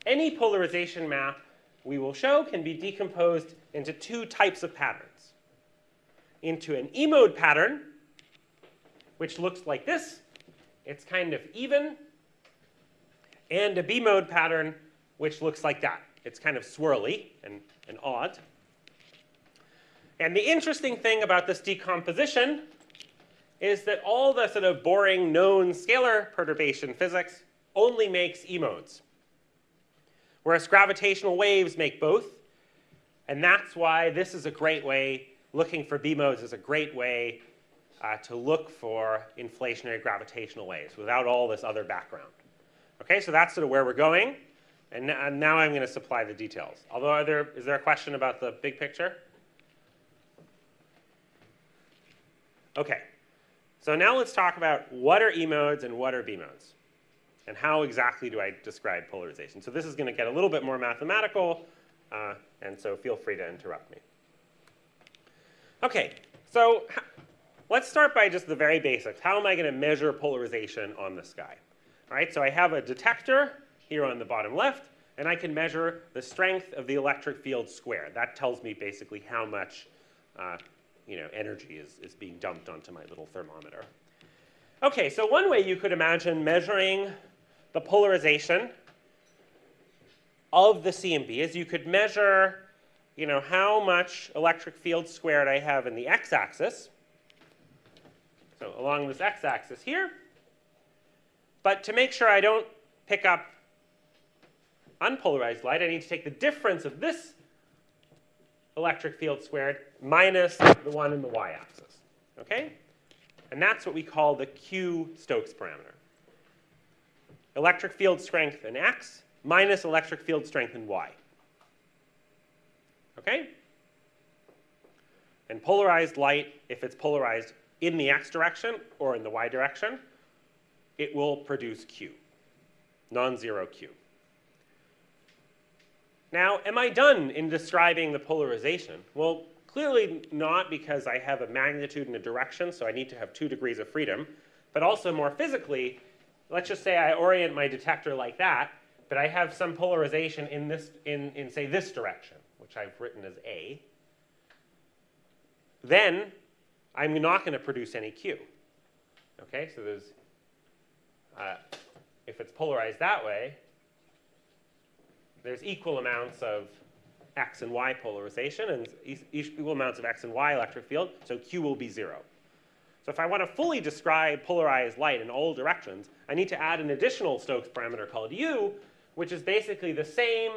Any polarization map we will show can be decomposed into two types of patterns. Into an E-mode pattern, which looks like this. It's kind of even. And a B-mode pattern, which looks like that. It's kind of swirly and, and odd. And the interesting thing about this decomposition is that all the sort of boring known scalar perturbation physics only makes E-modes whereas gravitational waves make both. And that's why this is a great way, looking for B modes is a great way uh, to look for inflationary gravitational waves without all this other background. Okay, so that's sort of where we're going. And, now I'm going to supply the details. Although, there, is there a question about the big picture? Okay, so now let's talk about what are E modes and what are B modes and how exactly do I describe polarization? So this is going to get a little bit more mathematical, uh, and so feel free to interrupt me. Okay, so let's start by just the very basics. How am I going to measure polarization on the sky? All right, so I have a detector here on the bottom left, and I can measure the strength of the electric field squared. That tells me basically how much uh, you know, energy is, is being dumped onto my little thermometer. Okay, so one way you could imagine measuring the polarization of the CMB is you could measure you know, how much electric field squared I have in the x-axis. So along this x-axis here. But to make sure I don't pick up unpolarized light, I need to take the difference of this electric field squared minus the one in the y-axis. Okay? And that's what we call the Q Stokes parameter electric field strength in x minus electric field strength in y. Okay? And polarized light, if it's polarized in the x direction or in the y direction, it will produce Q, non-zero Q. Now, am I done in describing the polarization? Well, clearly not because I have a magnitude and a direction, so I need to have two degrees of freedom, but also more physically, let's just say I orient my detector like that, but I have some polarization in this, in, in say this direction, which I've written as A, then I'm not going to produce any Q. Okay, so there's, uh, if it's polarized that way, there's equal amounts of x and y polarization and equal amounts of x and y electric field, so Q will be zero. So if I want to fully describe polarized light in all directions, I need to add an additional Stokes parameter called U, which is basically the same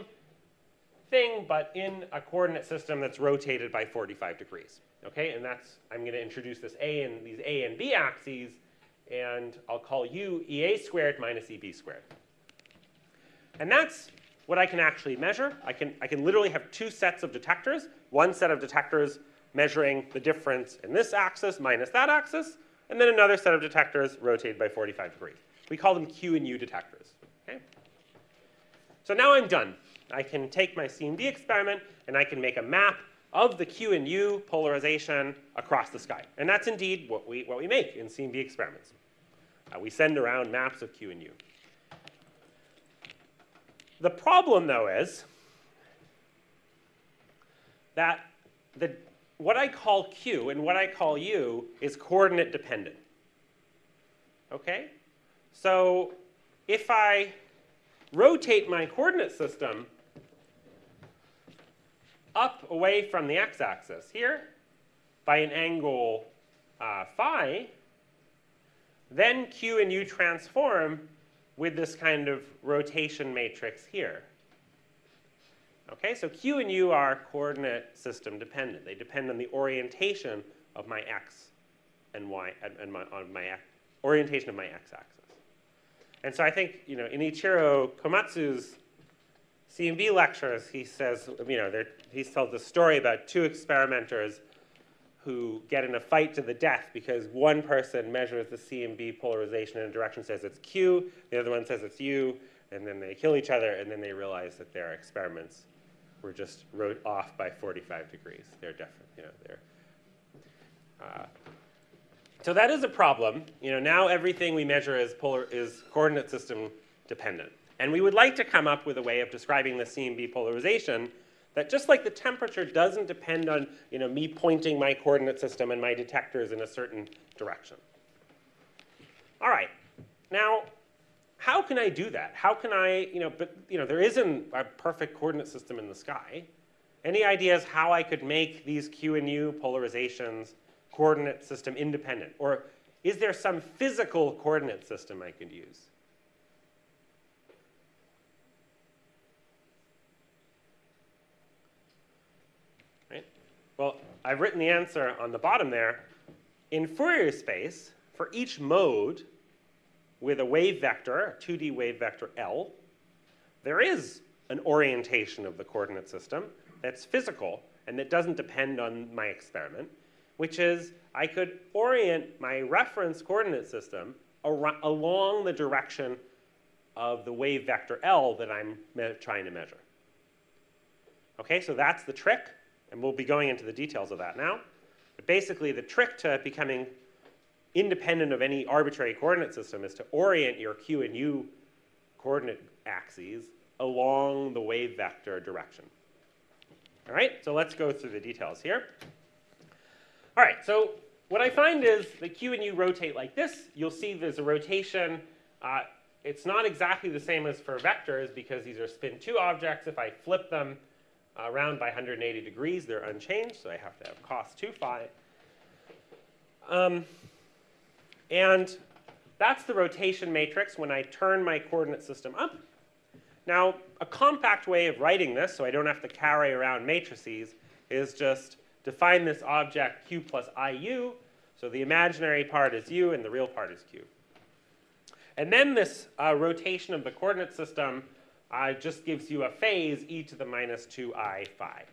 thing, but in a coordinate system that's rotated by 45 degrees. Okay, and that's, I'm going to introduce this A and these A and B axes, and I'll call U EA squared minus EB squared. And that's what I can actually measure. I can, I can literally have two sets of detectors, one set of detectors measuring the difference in this axis minus that axis, and then another set of detectors rotated by 45 degrees. We call them Q and U detectors. Okay? So now I'm done. I can take my CMB experiment and I can make a map of the Q and U polarization across the sky. And that's indeed what we, what we make in CMB experiments. Uh, we send around maps of Q and U. The problem, though, is that the, what I call Q and what I call U is coordinate dependent. Okay? So if I rotate my coordinate system up away from the x-axis here by an angle uh, phi, then Q and U transform with this kind of rotation matrix here. Okay, so Q and U are coordinate system dependent. They depend on the orientation of my x and y, and my, on my orientation of my x-axis. And so I think, you know, in Eiichiro Komatsu's CMB lectures, he says, you know, he tells the story about two experimenters who get in a fight to the death because one person measures the CMB polarization in a direction says it's Q, the other one says it's U, and then they kill each other, and then they realize that their experiments were just wrote off by 45 degrees. They're different, you know, they're. Uh, so that is a problem. You know, now everything we measure is, polar, is coordinate system dependent. And we would like to come up with a way of describing the CMB polarization that just like the temperature doesn't depend on you know, me pointing my coordinate system and my detectors in a certain direction. All right, now, how can I do that? How can I, you know, but you know, there isn't a perfect coordinate system in the sky. Any ideas how I could make these Q and U polarizations coordinate system independent? Or is there some physical coordinate system I could use? Well, I've written the answer on the bottom there. In Fourier space, for each mode with a wave vector, a 2D wave vector L, there is an orientation of the coordinate system that's physical and that doesn't depend on my experiment, which is I could orient my reference coordinate system along the direction of the wave vector L that I'm trying to measure. Okay, so that's the trick. And we'll be going into the details of that now. But basically, the trick to becoming independent of any arbitrary coordinate system is to orient your q and u coordinate axes along the wave vector direction. All right, so let's go through the details here. All right, so what I find is the q and u rotate like this. You'll see there's a rotation. Uh, it's not exactly the same as for vectors because these are spin 2 objects. If I flip them, around by 180 degrees. They're unchanged, so I have to have cos 2 phi. Um, and that's the rotation matrix when I turn my coordinate system up. Now, a compact way of writing this, so I don't have to carry around matrices, is just define this object q plus iu. So the imaginary part is u and the real part is q. And then this uh, rotation of the coordinate system uh, just gives you a phase e to the minus 2i phi.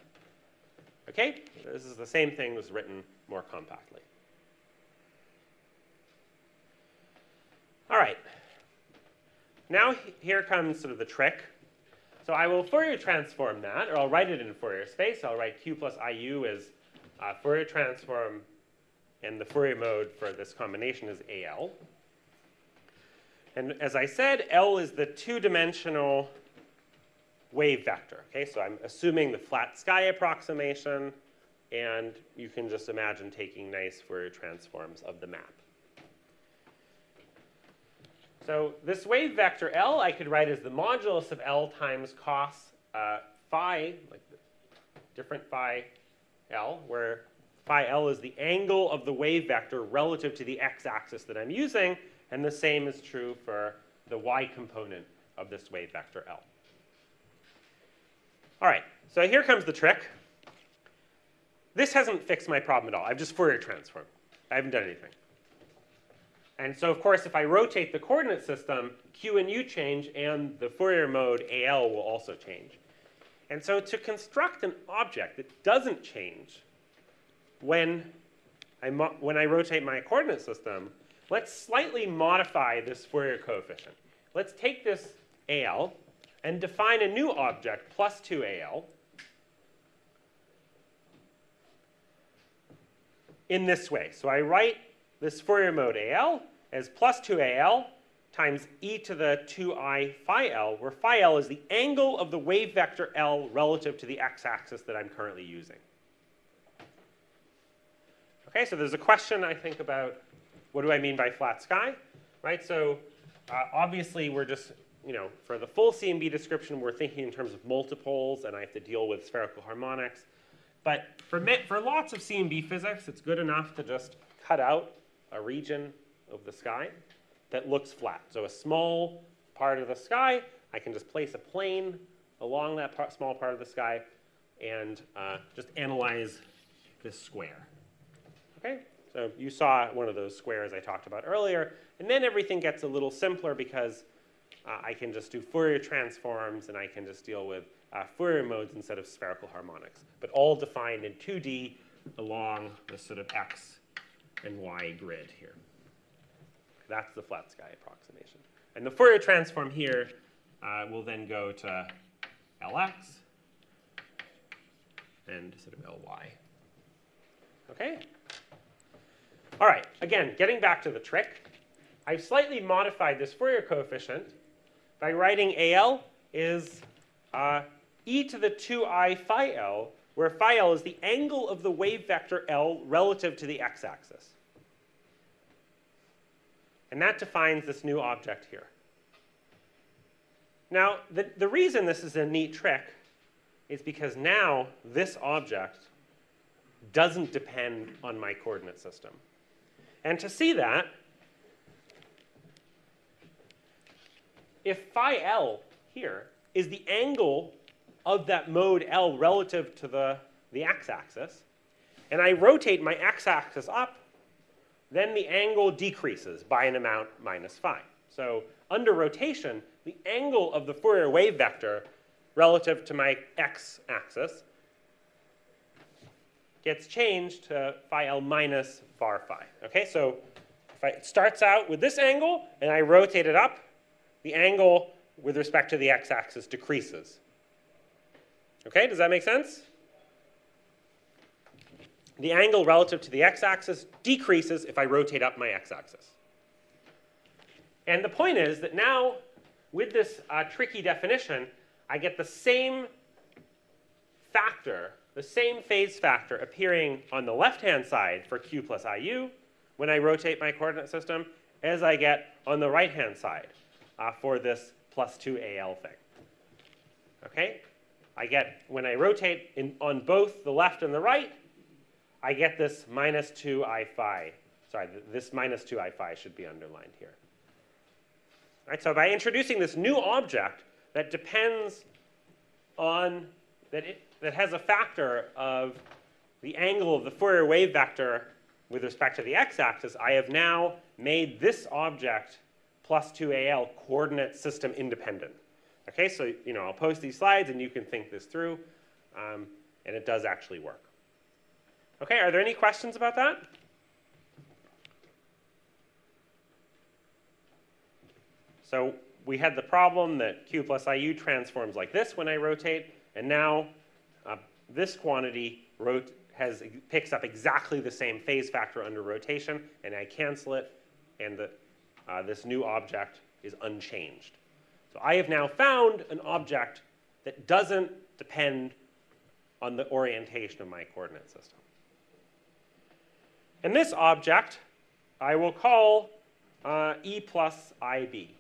Okay? This is the same thing was written more compactly. All right. Now here comes sort of the trick. So I will Fourier transform that, or I'll write it in Fourier space. I'll write q plus iu as uh, Fourier transform, and the Fourier mode for this combination is al. And as I said, L is the two-dimensional wave vector. Okay, so I'm assuming the flat sky approximation, and you can just imagine taking nice Fourier transforms of the map. So this wave vector L I could write as the modulus of L times cos uh, phi, like different phi L, where phi L is the angle of the wave vector relative to the x-axis that I'm using, and the same is true for the y component of this wave vector L. All right, so here comes the trick. This hasn't fixed my problem at all. I've just Fourier transformed. I haven't done anything. And so, of course, if I rotate the coordinate system, Q and U change, and the Fourier mode AL will also change. And so to construct an object that doesn't change when I, when I rotate my coordinate system, let's slightly modify this Fourier coefficient. Let's take this AL and define a new object, plus 2AL, in this way. So I write this Fourier mode AL as plus 2AL times e to the 2i phi L, where phi L is the angle of the wave vector L relative to the x-axis that I'm currently using. Okay, so there's a question, I think, about what do I mean by flat sky, right? So uh, obviously we're just, you know, for the full CMB description, we're thinking in terms of multipoles, and I have to deal with spherical harmonics. But for, for lots of CMB physics, it's good enough to just cut out a region of the sky that looks flat. So a small part of the sky, I can just place a plane along that small part of the sky and uh, just analyze this square. Okay, so you saw one of those squares I talked about earlier, and then everything gets a little simpler because uh, I can just do Fourier transforms and I can just deal with uh, Fourier modes instead of spherical harmonics, but all defined in 2D along the sort of x and y grid here. That's the flat sky approximation. And the Fourier transform here uh, will then go to Lx and sort of Ly. Okay? All right, again, getting back to the trick, I've slightly modified this Fourier coefficient by writing AL is uh, e to the 2i phi L, where phi L is the angle of the wave vector L relative to the x-axis. And that defines this new object here. Now, the, the reason this is a neat trick is because now this object doesn't depend on my coordinate system. And to see that, if phi L here is the angle of that mode L relative to the, the x-axis, and I rotate my x-axis up, then the angle decreases by an amount minus phi. So under rotation, the angle of the Fourier wave vector relative to my x-axis gets changed to phi L minus var phi. Okay, so if I, it starts out with this angle and I rotate it up, the angle with respect to the x-axis decreases. Okay, does that make sense? the angle relative to the x-axis decreases if I rotate up my x-axis. And the point is that now, with this uh, tricky definition, I get the same factor, the same phase factor appearing on the left-hand side for q plus iu when I rotate my coordinate system as I get on the right-hand side uh, for this plus 2al thing. Okay? I get, when I rotate in, on both the left and the right, I get this minus 2 i phi. Sorry, this minus 2 i phi should be underlined here. All right, so by introducing this new object that depends on, that, it, that has a factor of the angle of the Fourier wave vector with respect to the x-axis, I have now made this object plus 2al coordinate system independent. Okay, so you know I'll post these slides and you can think this through, um, and it does actually work. Okay, are there any questions about that? So we had the problem that Q plus IU transforms like this when I rotate, and now uh, this quantity has, picks up exactly the same phase factor under rotation, and I cancel it, and the, uh, this new object is unchanged. So I have now found an object that doesn't depend on the orientation of my coordinate system. And this object I will call uh, E plus IB.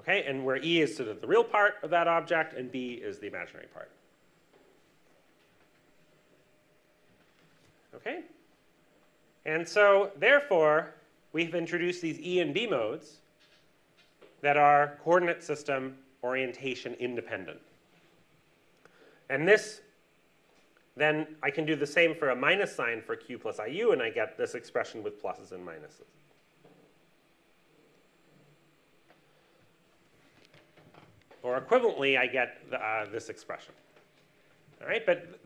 Okay, and where E is sort of the real part of that object and B is the imaginary part. Okay? And so, therefore, we've introduced these E and B modes that are coordinate system orientation independent. And this, then I can do the same for a minus sign for q plus iu, and I get this expression with pluses and minuses. Or equivalently, I get the, uh, this expression. All right, but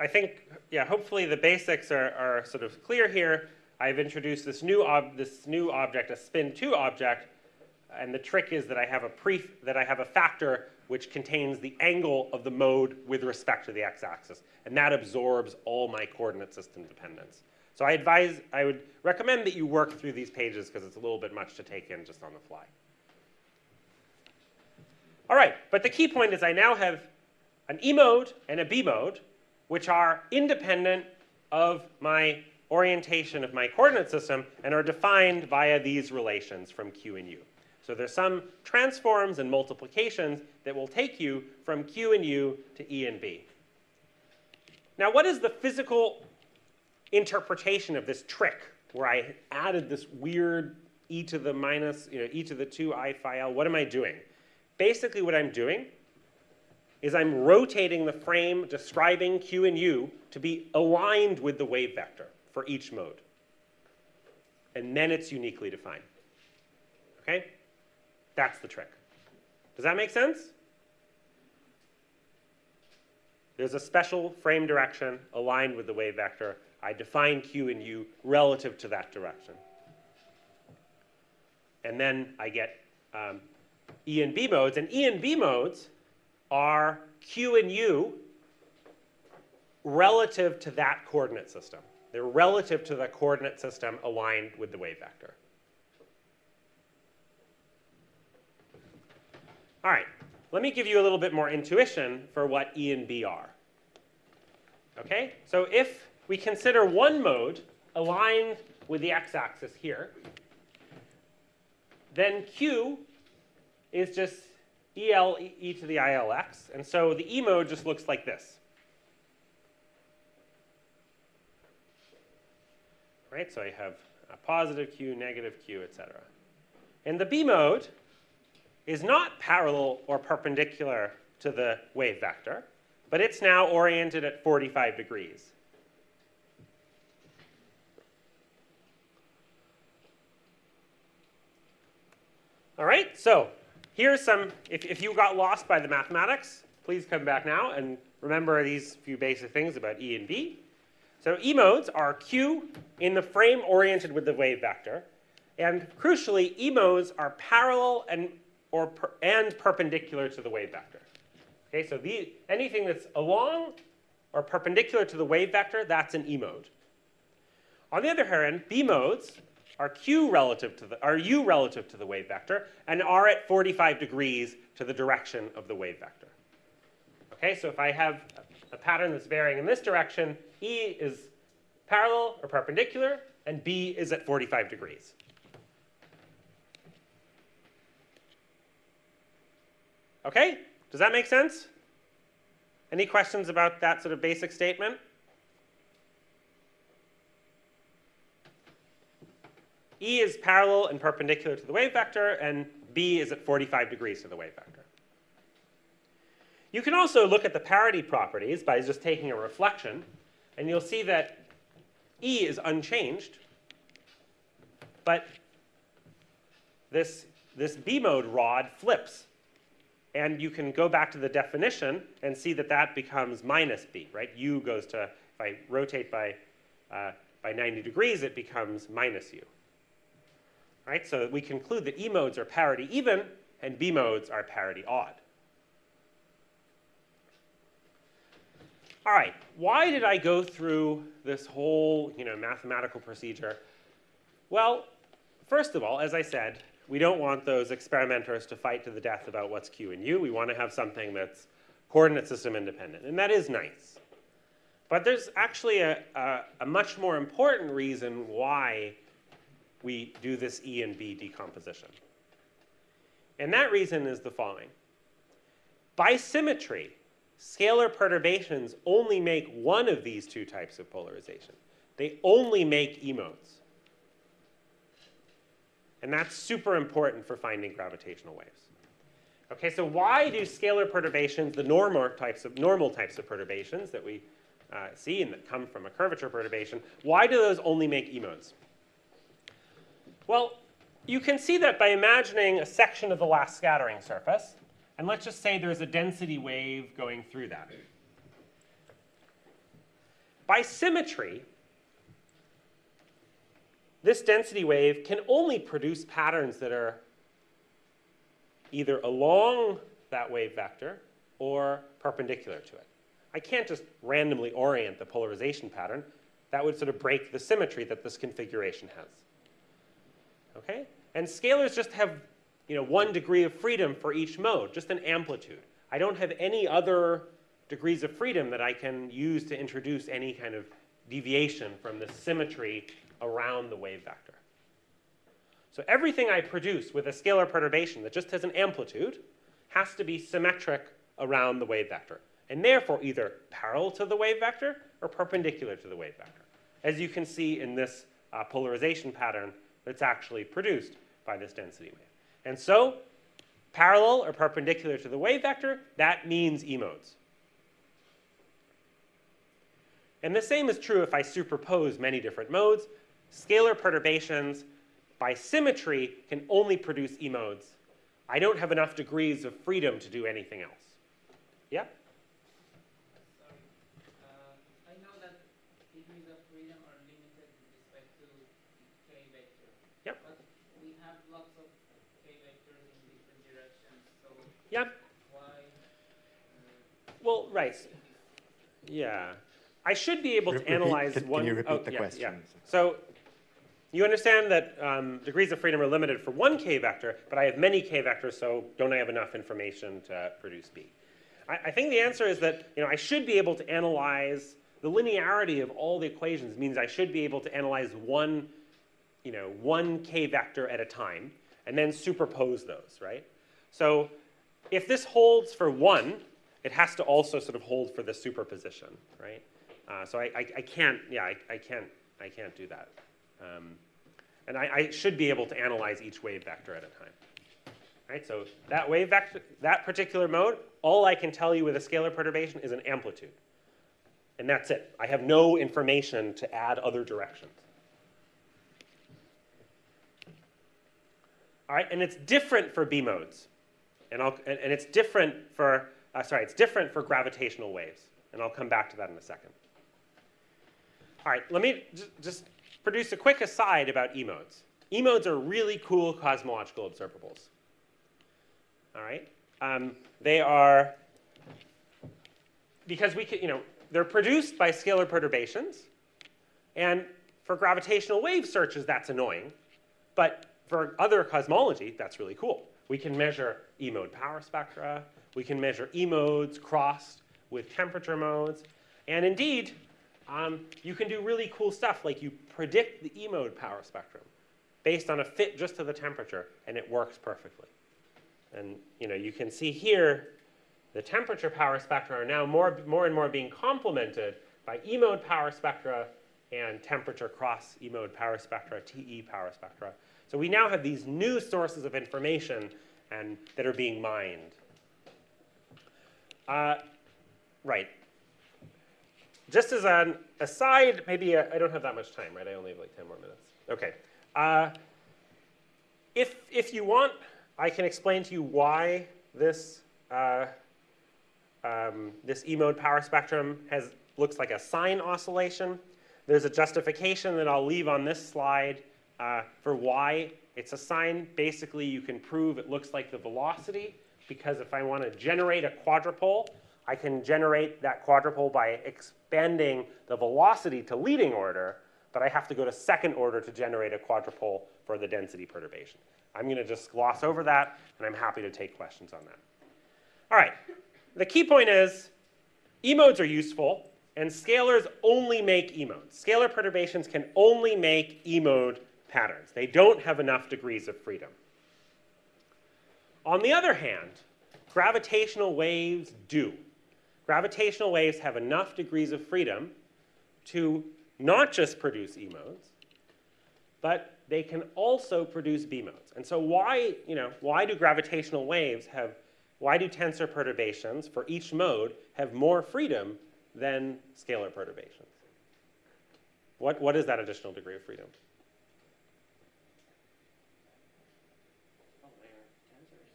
I think, yeah, hopefully the basics are, are sort of clear here. I've introduced this new, this new object, a spin 2 object, and the trick is that I have a pre that I have a factor which contains the angle of the mode with respect to the x-axis, and that absorbs all my coordinate system dependence. So I advise, I would recommend that you work through these pages because it's a little bit much to take in just on the fly. All right, but the key point is I now have an E mode and a B mode, which are independent of my orientation of my coordinate system and are defined via these relations from Q and U. So there's some transforms and multiplications that will take you from Q and U to E and B. Now, what is the physical interpretation of this trick where I added this weird e to the minus, you know, e to the 2 i phi l? What am I doing? Basically, what I'm doing is I'm rotating the frame describing Q and U to be aligned with the wave vector for each mode. And then it's uniquely defined. Okay? That's the trick. Does that make sense? There's a special frame direction aligned with the wave vector. I define Q and U relative to that direction. And then I get um, E and B modes. And E and B modes are Q and U relative to that coordinate system. They're relative to the coordinate system aligned with the wave vector. All right, let me give you a little bit more intuition for what E and B are. Okay, so if we consider one mode aligned with the x-axis here, then Q is just EL e to the ILX, and so the E mode just looks like this. Right, so I have a positive Q, negative Q, etc. And the B mode is not parallel or perpendicular to the wave vector, but it's now oriented at 45 degrees. All right, so here's some, if, if you got lost by the mathematics, please come back now and remember these few basic things about E and B. So E modes are Q in the frame oriented with the wave vector. And crucially, E modes are parallel and, or per, and perpendicular to the wave vector. Okay, so the, anything that's along or perpendicular to the wave vector, that's an E mode. On the other hand, B modes are q relative to the, are u relative to the wave vector, and are at 45 degrees to the direction of the wave vector. Okay, so if I have a pattern that's varying in this direction, E is parallel or perpendicular, and B is at 45 degrees. Okay, does that make sense? Any questions about that sort of basic statement? E is parallel and perpendicular to the wave vector, and B is at 45 degrees to the wave vector. You can also look at the parity properties by just taking a reflection, and you'll see that E is unchanged, but this, this B mode rod flips. And you can go back to the definition and see that that becomes minus B, right? U goes to, if I rotate by, uh, by 90 degrees, it becomes minus U. Right? So we conclude that E modes are parity even and B modes are parity odd. All right, why did I go through this whole you know, mathematical procedure? Well, first of all, as I said, we don't want those experimenters to fight to the death about what's Q and U. We want to have something that's coordinate system independent, and that is nice. But there's actually a, a, a much more important reason why we do this E and B decomposition. And that reason is the following. By symmetry, scalar perturbations only make one of these two types of polarization. They only make E modes. And that's super important for finding gravitational waves. Okay, so why do scalar perturbations, the normal types of normal types of perturbations that we uh, see and that come from a curvature perturbation, why do those only make E modes? Well, you can see that by imagining a section of the last scattering surface, and let's just say there's a density wave going through that. By symmetry, this density wave can only produce patterns that are either along that wave vector or perpendicular to it. I can't just randomly orient the polarization pattern. That would sort of break the symmetry that this configuration has. Okay? And scalars just have you know, one degree of freedom for each mode, just an amplitude. I don't have any other degrees of freedom that I can use to introduce any kind of deviation from the symmetry around the wave vector. So everything I produce with a scalar perturbation that just has an amplitude has to be symmetric around the wave vector, and therefore either parallel to the wave vector or perpendicular to the wave vector, as you can see in this uh, polarization pattern that's actually produced by this density wave. And so, parallel or perpendicular to the wave vector, that means E modes. And the same is true if I superpose many different modes. Scalar perturbations, by symmetry, can only produce E modes. I don't have enough degrees of freedom to do anything else. Yeah? Sorry. Uh, I know that degrees of freedom are limited with respect to k vector. Yep. But we have lots of k vectors in different directions, so Yeah? why? Uh, Well, right. Yeah. I should be able to Repeat- analyze can- can you repeat oh, the yeah, question? Yeah. So you understand that um, degrees of freedom are limited for one k vector, but I have many k vectors, so don't I have enough information to produce B? I, I think the answer is that you know I should be able to analyze the linearity of all the equations means I should be able to analyze one, you know, one k vector at a time, and then superpose those, right? So if this holds for one, it has to also sort of hold for the superposition, right? Uh, so I, I, I can't, yeah, I, I can't, I can't do that. Um, and I, I should be able to analyze each wave vector at a time. Right, so that wave vector, that particular mode, all I can tell you with a scalar perturbation is an amplitude. And that's it. I have no information to add other directions. All right, and it's different for B modes. And, and, and it's different for, uh, sorry, it's different for gravitational waves. And I'll come back to that in a second. All right, let me just produce a quick aside about E modes. E modes are really cool cosmological observables. All right, um, they are because we can, you know, they're produced by scalar perturbations, and for gravitational wave searches, that's annoying. But for other cosmology, that's really cool. We can measure E mode power spectra. We can measure E modes crossed with temperature modes. And indeed, um, you can do really cool stuff like you predict the E mode power spectrum based on a fit just to the temperature, and it works perfectly. And you know, you can see here the temperature power spectra are now more, more and more being complemented by E mode power spectra and temperature cross E mode power spectra, TE power spectra. So we now have these new sources of information and that are being mined. Uh, right. Just as an aside, maybe uh, I don't have that much time, right? I only have like 10 more minutes. Okay. Uh, if, if you want, I can explain to you why this, uh, um, this E mode power spectrum has, looks like a sine oscillation. There's a justification that I'll leave on this slide uh, for why it's a sine. Basically, you can prove it looks like the velocity because if I want to generate a quadrupole, I can generate that quadrupole by expanding the velocity to leading order, but I have to go to second order to generate a quadrupole for the density perturbation. I'm going to just gloss over that, and I'm happy to take questions on that. All right, the key point is E modes are useful, And scalars only make E modes. Scalar perturbations can only make E mode patterns. They don't have enough degrees of freedom. On the other hand, gravitational waves do. Gravitational waves have enough degrees of freedom to not just produce E modes, but they can also produce B modes. And so why, you know, why do gravitational waves have, why do tensor perturbations for each mode have more freedom than scalar perturbations? What, what is that additional degree of freedom? Oh, where tensors.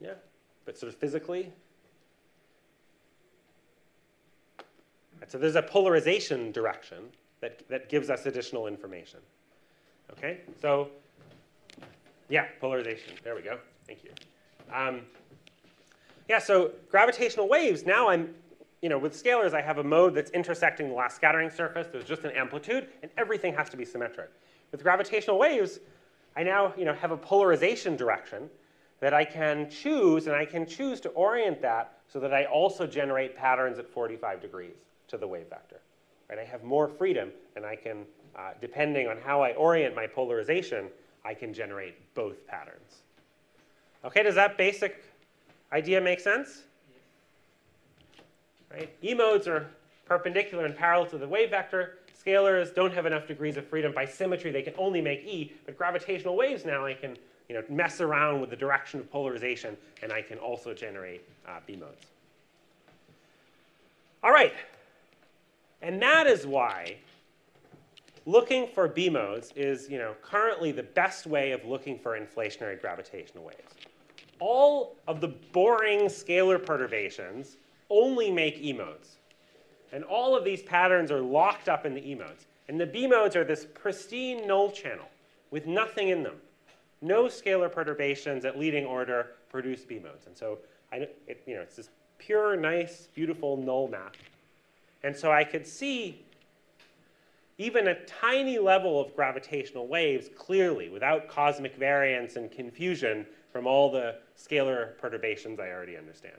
Yeah, but sort of physically. Right, so there's a polarization direction that, that gives us additional information. Okay, so yeah, polarization. There we go. Thank you. Um, yeah, so gravitational waves. Now I'm, you know, with scalars, I have a mode that's intersecting the last scattering surface. There's just an amplitude, and everything has to be symmetric. With gravitational waves, I now, you know, have a polarization direction that I can choose, and I can choose to orient that so that I also generate patterns at 45 degrees to the wave vector. Right? I have more freedom, and I can, uh, depending on how I orient my polarization, I can generate both patterns. Okay, does that basic idea make sense? Right? E modes are perpendicular and parallel to the wave vector. Scalars don't have enough degrees of freedom. By symmetry, they can only make E, but gravitational waves now I can you know, mess around with the direction of polarization, and I can also generate uh, B modes. All right, and that is why looking for B modes is you know, currently the best way of looking for inflationary gravitational waves. All of the boring scalar perturbations only make E modes. And all of these patterns are locked up in the E modes. And the B modes are this pristine null channel with nothing in them. No scalar perturbations at leading order produce B modes. And so I, it, you know, it's this pure, nice, beautiful null map. And so I could see even a tiny level of gravitational waves clearly without cosmic variance and confusion from all the scalar perturbations I already understand.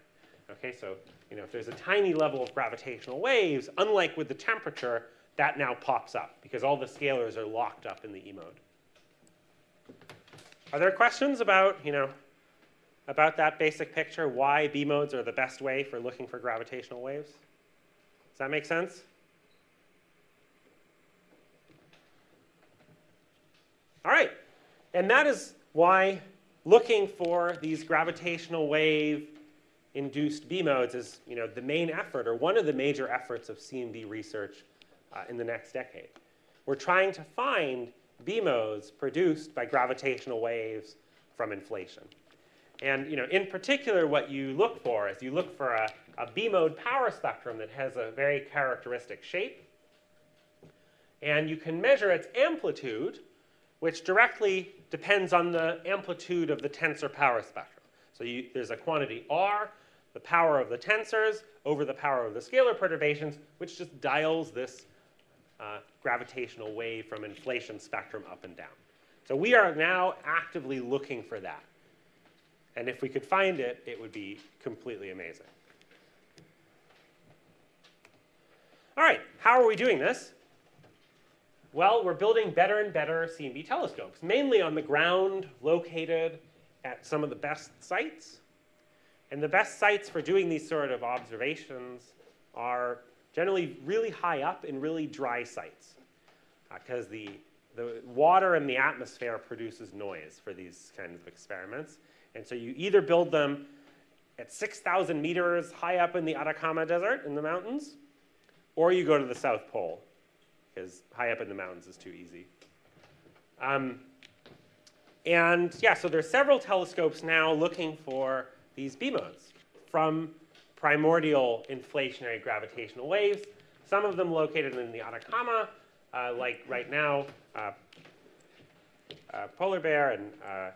Okay, so you know, if there's a tiny level of gravitational waves, unlike with the temperature, that now pops up because all the scalars are locked up in the E mode. Are there questions about, you know, about that basic picture, why B modes are the best way for looking for gravitational waves? Does that make sense? All right, and that is why looking for these gravitational wave induced B modes is you know, the main effort or one of the major efforts of CMB research uh, in the next decade. We're trying to find B modes produced by gravitational waves from inflation. And you know, in particular, what you look for is you look for a, a B mode power spectrum that has a very characteristic shape. And you can measure its amplitude, which directly depends on the amplitude of the tensor power spectrum. So you, there's a quantity R, the power of the tensors, over the power of the scalar perturbations, which just dials this uh, gravitational wave from inflation spectrum up and down. So we are now actively looking for that. And if we could find it, it would be completely amazing. All right, how are we doing this? Well, we're building better and better CMB telescopes, mainly on the ground, located at some of the best sites. And the best sites for doing these sort of observations are generally really high up in really dry sites because uh, the, the water in the atmosphere produces noise for these kinds of experiments. And so you either build them at 6,000 meters high up in the Atacama Desert in the mountains, or you go to the South Pole because high up in the mountains is too easy. Um, and yeah, so there's several telescopes now looking for these B modes from primordial inflationary gravitational waves, some of them located in the Atacama, uh, like right now, uh, uh, POLARBEAR and, uh,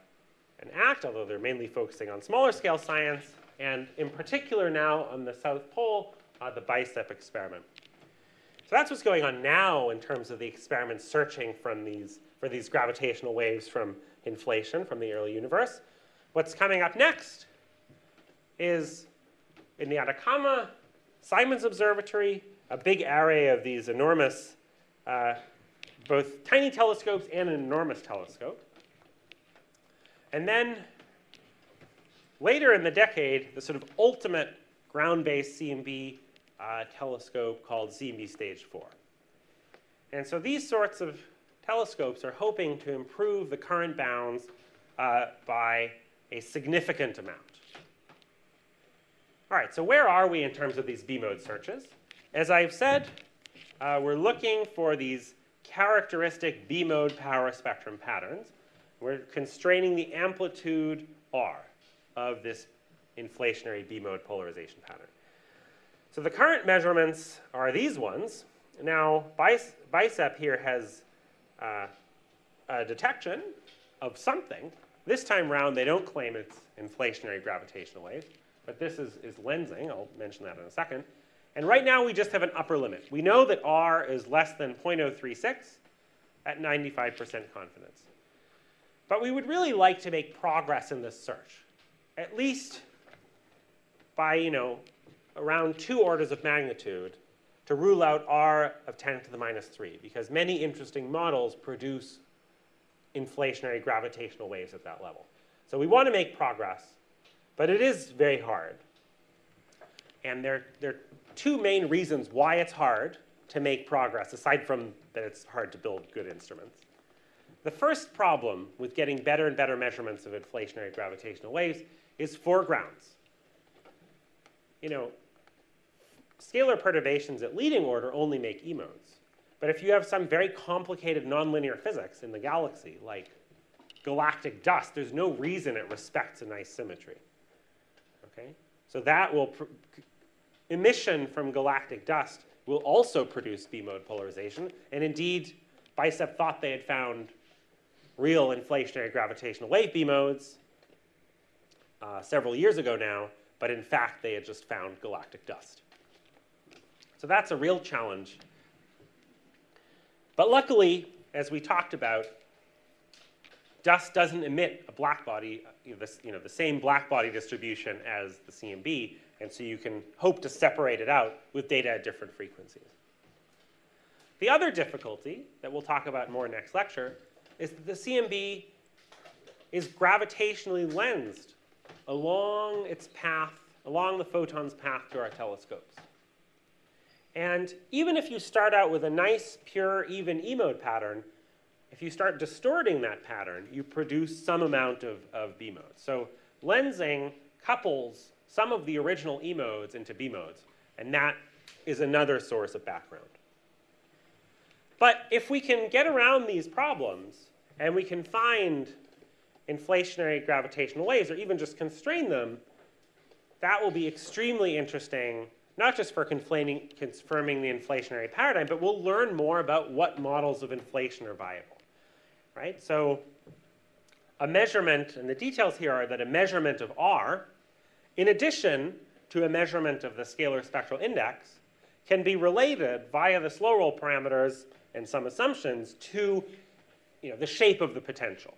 and ACT, although they're mainly focusing on smaller scale science, and in particular now on the South Pole, uh, the BICEP experiment. So that's what's going on now in terms of the experiments searching from these, for these gravitational waves from inflation from the early universe. What's coming up next is in the Atacama, Simons Observatory, a big array of these enormous, uh, both tiny telescopes and an enormous telescope. And then later in the decade, the sort of ultimate ground-based CMB uh, telescope called CMB Stage 4. And so these sorts of telescopes are hoping to improve the current bounds uh, by a significant amount. All right, so where are we in terms of these B-mode searches? As I've said, uh, we're looking for these characteristic B-mode power spectrum patterns. We're constraining the amplitude R of this inflationary B-mode polarization pattern. So the current measurements are these ones. Now, BICEP here has uh, a detection of something. This time round, they don't claim it's inflationary gravitational waves, but this is, is lensing. I'll mention that in a second. And right now, we just have an upper limit. We know that R is less than 0.036 at 95% confidence. But we would really like to make progress in this search, at least by, you know, around two orders of magnitude to rule out R of 10 to the minus 3, because many interesting models produce inflationary gravitational waves at that level. So we want to make progress, but it is very hard. And there, there are two main reasons why it's hard to make progress, aside from that it's hard to build good instruments. The first problem with getting better and better measurements of inflationary gravitational waves is foregrounds. You know, scalar perturbations at leading order only make E-modes. But if you have some very complicated nonlinear physics in the galaxy, like galactic dust, there's no reason it respects a nice symmetry. Okay? So that will, emission from galactic dust will also produce B-mode polarization. And indeed, BICEP thought they had found real inflationary gravitational wave B-modes uh, several years ago now, but in fact, they had just found galactic dust. So that's a real challenge. But luckily, as we talked about, dust doesn't emit a black body, you know, the, you know, the same black body distribution as the CMB, and so you can hope to separate it out with data at different frequencies. The other difficulty that we'll talk about more next lecture is that the CMB is gravitationally lensed along its path, along the photon's path to our telescopes. And even if you start out with a nice, pure, even E-mode pattern, if you start distorting that pattern, you produce some amount of, of B modes. So lensing couples some of the original E modes into B modes, and that is another source of background. But if we can get around these problems and we can find inflationary gravitational waves or even just constrain them, that will be extremely interesting not just for confirming the inflationary paradigm, but we'll learn more about what models of inflation are viable, right? So a measurement, and the details here are that a measurement of R, in addition to a measurement of the scalar spectral index, can be related via the slow roll parameters and some assumptions to you know, the shape of the potential,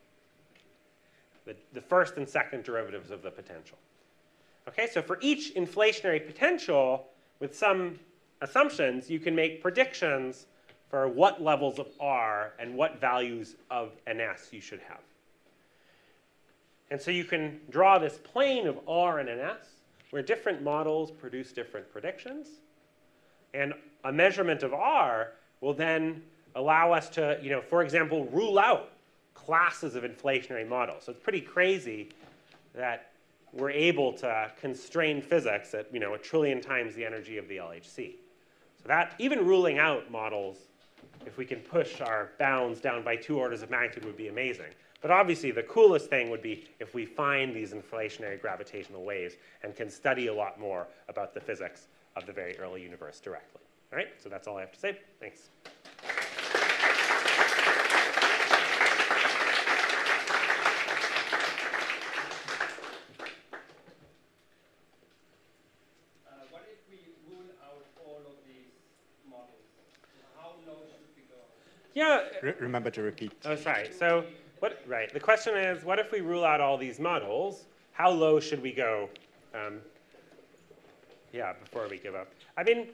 the, the first and second derivatives of the potential. Okay, so for each inflationary potential, with some assumptions, you can make predictions for what levels of R and what values of NS you should have. And so you can draw this plane of R and NS where different models produce different predictions. And a measurement of R will then allow us to, you know, for example, rule out classes of inflationary models. So it's pretty crazy that we're able to constrain physics at you know, a trillion times the energy of the LHC. So that, even ruling out models, if we can push our bounds down by two orders of magnitude would be amazing. But obviously the coolest thing would be if we find these inflationary gravitational waves and can study a lot more about the physics of the very early universe directly. All right, so that's all I have to say. Thanks. Yeah. Re remember to repeat. Oh, sorry. So, what? Right. The question is, what if we rule out all these models? How low should we go? Um, yeah, before we give up. I mean,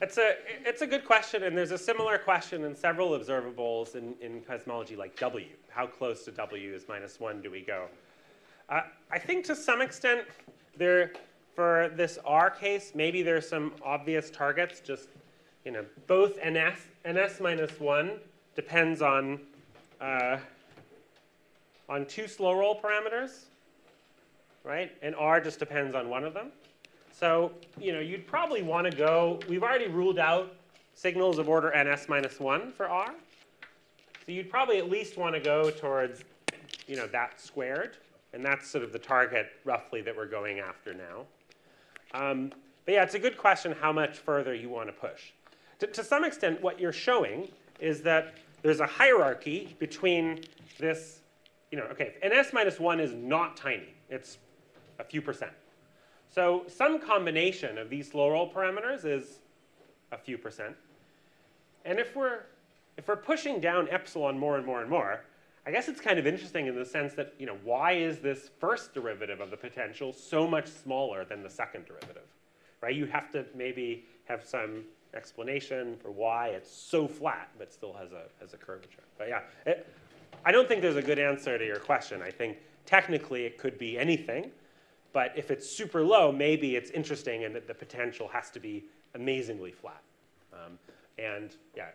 It's a, it's a good question, and there's a similar question in several observables in, in cosmology, like W. How close to W is minus 1 do we go? Uh, I think to some extent, there, for this R case, maybe there's some obvious targets. Just, you know, both NS, NS minus 1 depends on, uh, on two slow roll parameters, right? And R just depends on one of them. So, you know, you'd probably want to go, we've already ruled out signals of order ns minus 1 for R. So you'd probably at least want to go towards, you know, that squared. And that's sort of the target roughly that we're going after now. Um, but yeah, it's a good question how much further you want to push. To, to some extent, what you're showing is that there's a hierarchy between this, you know, okay, if ns minus 1 is not tiny. It's a few percent. So some combination of these slow roll parameters is a few percent. And if we're, if we're pushing down epsilon more and more and more, I guess it's kind of interesting in the sense that, you know, why is this first derivative of the potential so much smaller than the second derivative? Right? You have to maybe have some explanation for why it's so flat but still has a, has a curvature. But yeah, it, I don't think there's a good answer to your question. I think technically it could be anything. But if it's super low, maybe it's interesting and that the potential has to be amazingly flat. Um, and yeah,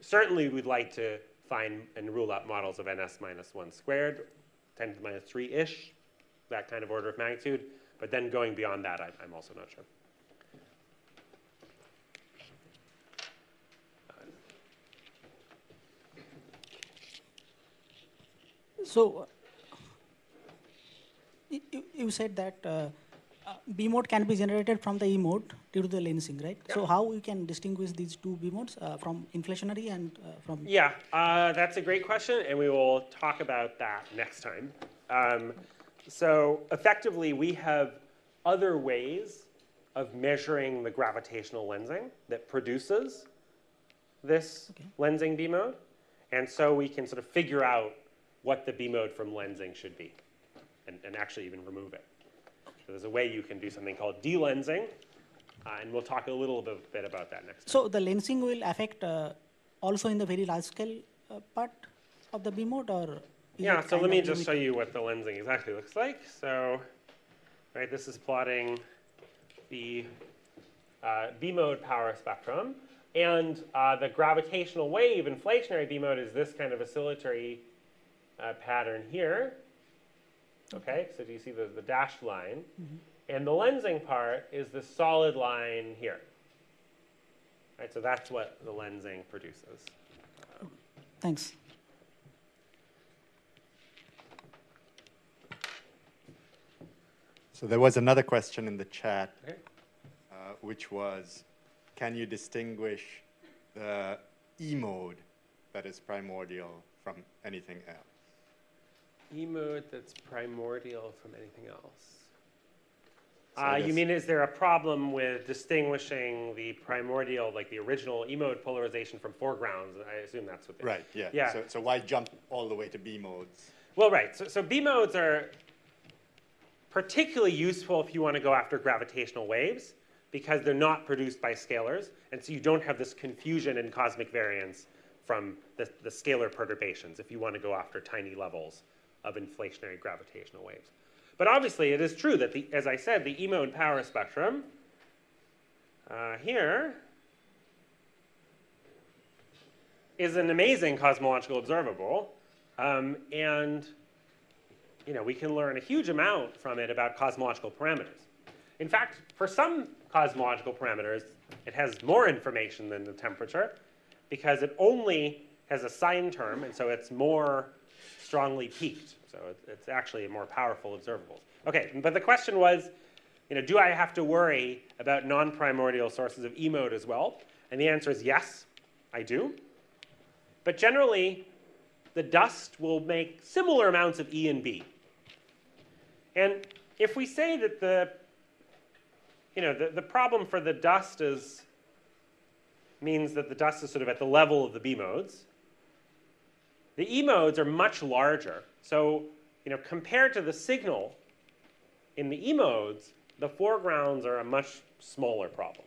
certainly we'd like to find and rule out models of ns minus 1 squared, 10 to the minus 3-ish, that kind of order of magnitude. But then going beyond that, I, I'm also not sure. So, you, you said that uh, uh, B mode can be generated from the E mode due to the lensing, right? So how you can distinguish these two B modes uh, from inflationary and uh, from? Yeah, uh, that's a great question, and we will talk about that next time. Um, so effectively, we have other ways of measuring the gravitational lensing that produces this Okay. lensing B mode, and so we can sort of figure out what the B mode from lensing should be, and, and actually even remove it. So there's a way you can do something called delensing, uh, and we'll talk a little bit, bit about that next time. So the lensing will affect uh, also in the very large scale uh, part of the B mode, or? Yeah, so let me just show you what the lensing exactly looks like. So, right, this is plotting the uh, B mode power spectrum. And uh, the gravitational wave inflationary B mode is this kind of oscillatory uh, pattern here. Okay, so do you see the, the dashed line? And the lensing part is the solid line here. Right, so that's what the lensing produces. Thanks. So there was another question in the chat, Okay. uh, which was, can you distinguish the E mode that is primordial from anything else? E mode that's primordial from anything else. So Uh, you mean, is there a problem with distinguishing the primordial, like the original E mode polarization from foregrounds? I assume that's what they Right, yeah. Yeah. So, so why jump all the way to B modes? Well, right. So, so B modes are particularly useful if you want to go after gravitational waves because they're not produced by scalars, and so you don't have this confusion in cosmic variance from the, the scalar perturbations if you want to go after tiny levels of inflationary gravitational waves. But obviously, it is true that, the, as I said, the E mode power spectrum uh, here is an amazing cosmological observable, um, and you know we can learn a huge amount from it about cosmological parameters. In fact, for some cosmological parameters, it has more information than the temperature because it only has a sine term, and so it's more strongly peaked. So it's actually a more powerful observable. Okay, but the question was, you know, do I have to worry about non-primordial sources of E mode as well? And the answer is yes, I do. But generally, the dust will make similar amounts of E and B. And if we say that the, you know, the, the problem for the dust is, means that the dust is sort of at the level of the B modes, the E modes are much larger. So, you know, compared to the signal in the E modes, the foregrounds are a much smaller problem,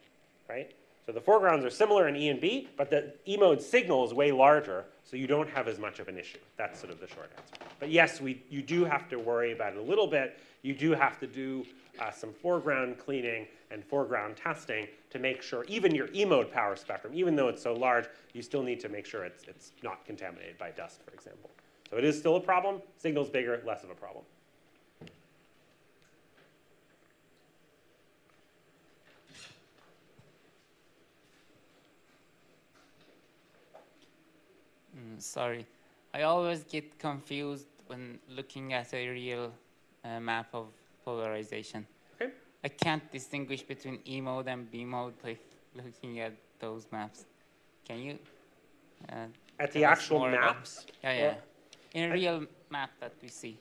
right? So the foregrounds are similar in E and B, but the E mode signal is way larger, so you don't have as much of an issue. That's sort of the short answer. But yes, we, you do have to worry about it a little bit. You do have to do uh, some foreground cleaning and foreground testing to make sure even your E mode power spectrum, even though it's so large, you still need to make sure it's, it's not contaminated by dust, for example. So it is still a problem. Signal's bigger, less of a problem. Mm, sorry, I always get confused when looking at a real uh, map of polarization. Okay. I can't distinguish between E mode and B mode by looking at those maps. Can you? Uh, At the actual more about- maps, Yeah, yeah. In a I- real map that we see.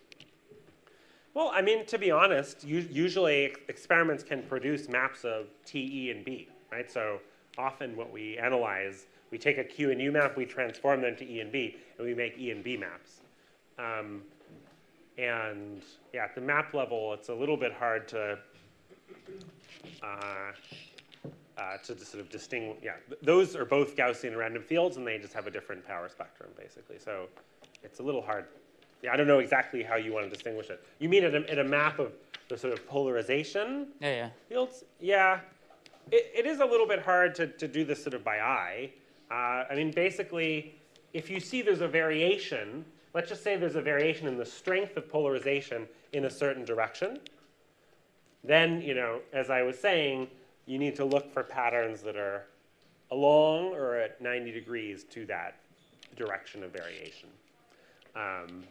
Well, I mean, to be honest, usually ex- experiments can produce maps of T, E, and B, right? So often what we analyze, we take a Q and U map, we transform them to E and B, and we make E and B maps. Um, and yeah, at the map level, it's a little bit hard to uh, uh, to sort of distinguish. Yeah, th- those are both Gaussian random fields, and they just have a different power spectrum, basically. So it's a little hard. Yeah, I don't know exactly how you want to distinguish it. You mean at a, at a map of the sort of polarization Yeah, yeah. fields? Yeah, it, it is a little bit hard to, to do this sort of by eye. Uh, I mean, basically, if you see there's a variation, let's just say there's a variation in the strength of polarization in a certain direction, then, you know, as I was saying, you need to look for patterns that are along or at 90 degrees to that direction of variation. Um,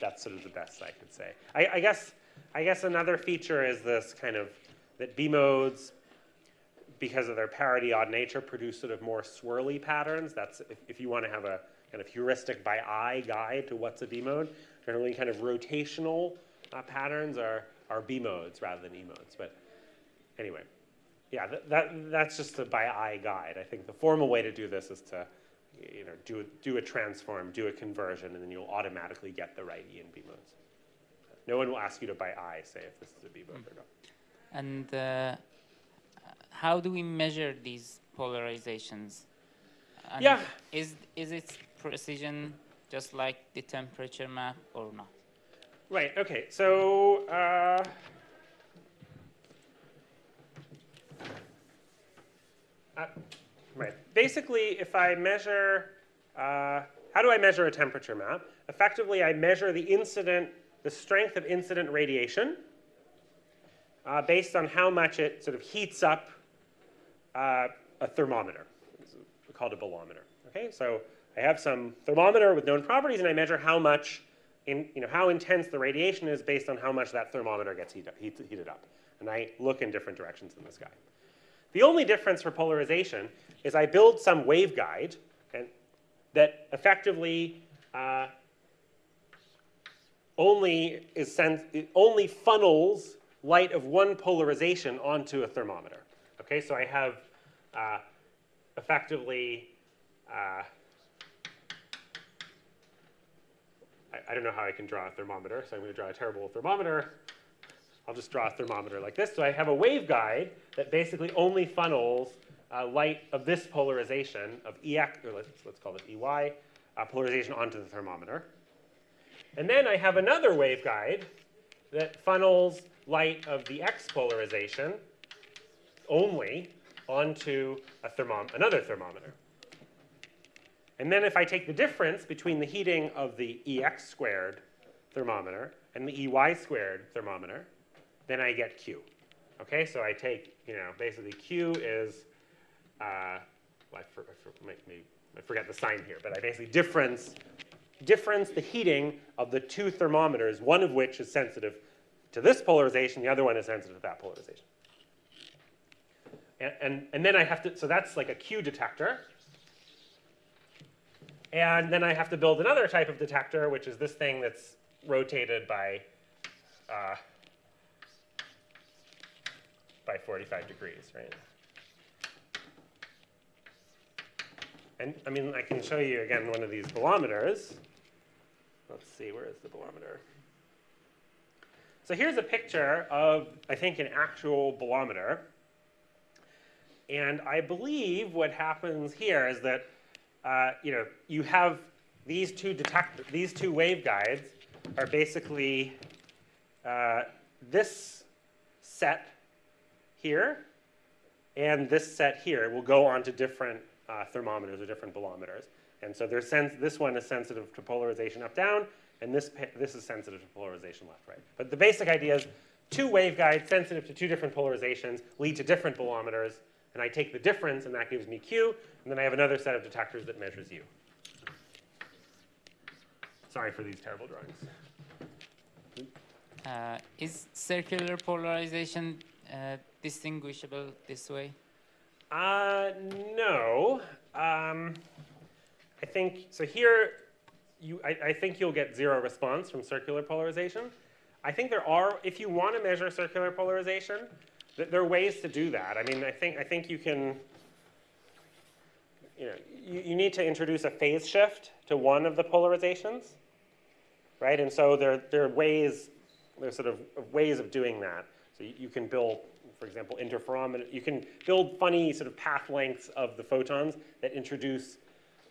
that's sort of the best I could say. I, I guess, I guess another feature is this kind of that B modes, because of their parity odd nature, produce sort of more swirly patterns. That's if, if you want to have a kind of heuristic by eye guide to what's a B mode. Generally, kind of rotational uh, patterns are are B modes rather than E modes. But anyway, yeah, that, that that's just a by eye guide. I think the formal way to do this is to you know do do a transform, do a conversion, and then you'll automatically get the right E and B modes. No one will ask you to by eye say if this is a B mode or not. And uh, how do we measure these polarizations? And Yeah. Is is its precision just like the temperature map or not? Right, okay, so, uh, uh, right, basically, if I measure, uh, how do I measure a temperature map? Effectively, I measure the incident, the strength of incident radiation uh, based on how much it sort of heats up uh, a thermometer. Called a bolometer. Okay, so I have some thermometer with known properties, and I measure how much, in, you know, how intense the radiation is based on how much that thermometer gets heat up, heat, heated up. And I look in different directions in the sky. The only difference for polarization is I build some waveguide and that effectively uh, only is sent, only funnels light of one polarization onto a thermometer. Okay, so I have uh, effectively, uh, I, I don't know how I can draw a thermometer, so I'm going to draw a terrible thermometer. I'll just draw a thermometer like this. So I have a waveguide that basically only funnels uh, light of this polarization of EX, or let's, let's call this EY, uh, polarization onto the thermometer. And then I have another waveguide that funnels light of the X polarization only onto a thermom- another thermometer. And then if I take the difference between the heating of the EX squared thermometer and the EY squared thermometer, then I get Q. Okay, so I take, you know, basically Q is, uh, well, I, for, I, for, I forget the sign here, but I basically difference, difference the heating of the two thermometers, one of which is sensitive to this polarization, the other one is sensitive to that polarization. And, and, and then I have to, so that's like a Q detector. And then I have to build another type of detector, which is this thing that's rotated by, uh, by 45 degrees, right? And I mean, I can show you again one of these bolometers. Let's see, where is the bolometer? So here's a picture of, I think, an actual bolometer. and I believe what happens here is that uh, you know you have these two detect these two waveguides are basically uh, this set here and this set here will go onto different uh, thermometers or different bolometers. And so this one is sensitive to polarization up down, and this, this is sensitive to polarization left right. But the basic idea is two waveguides sensitive to two different polarizations lead to different bolometers, and I take the difference, and that gives me Q, and then I have another set of detectors that measures U. Sorry for these terrible drawings. Uh, is circular polarization uh, distinguishable this way? Uh, no. Um, I think so. Here, you, I, I think you'll get zero response from circular polarization. I think there are, if you want to measure circular polarization, there are ways to do that. I mean, I think I think you can. You know, you, you need to introduce a phase shift to one of the polarizations, right? And so there there are ways, there's sort of ways of doing that. So you, you can build, for example, interferometer. You can build funny sort of path lengths of the photons that introduce,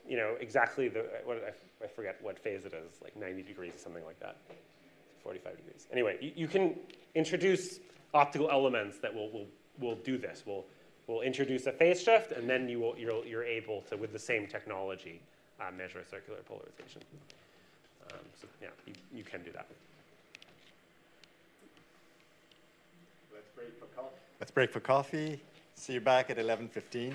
you know, exactly the what I, I forget what phase it is, like 90 degrees, or something like that, 45 degrees. Anyway, you, you can introduce optical elements that will will will do this. We'll, we'll introduce a phase shift, and then you will you're, you're able to, with the same technology, uh, measure circular polarization. Um, so yeah, you, you can do that. Let's break for coffee. See you back at 11:15.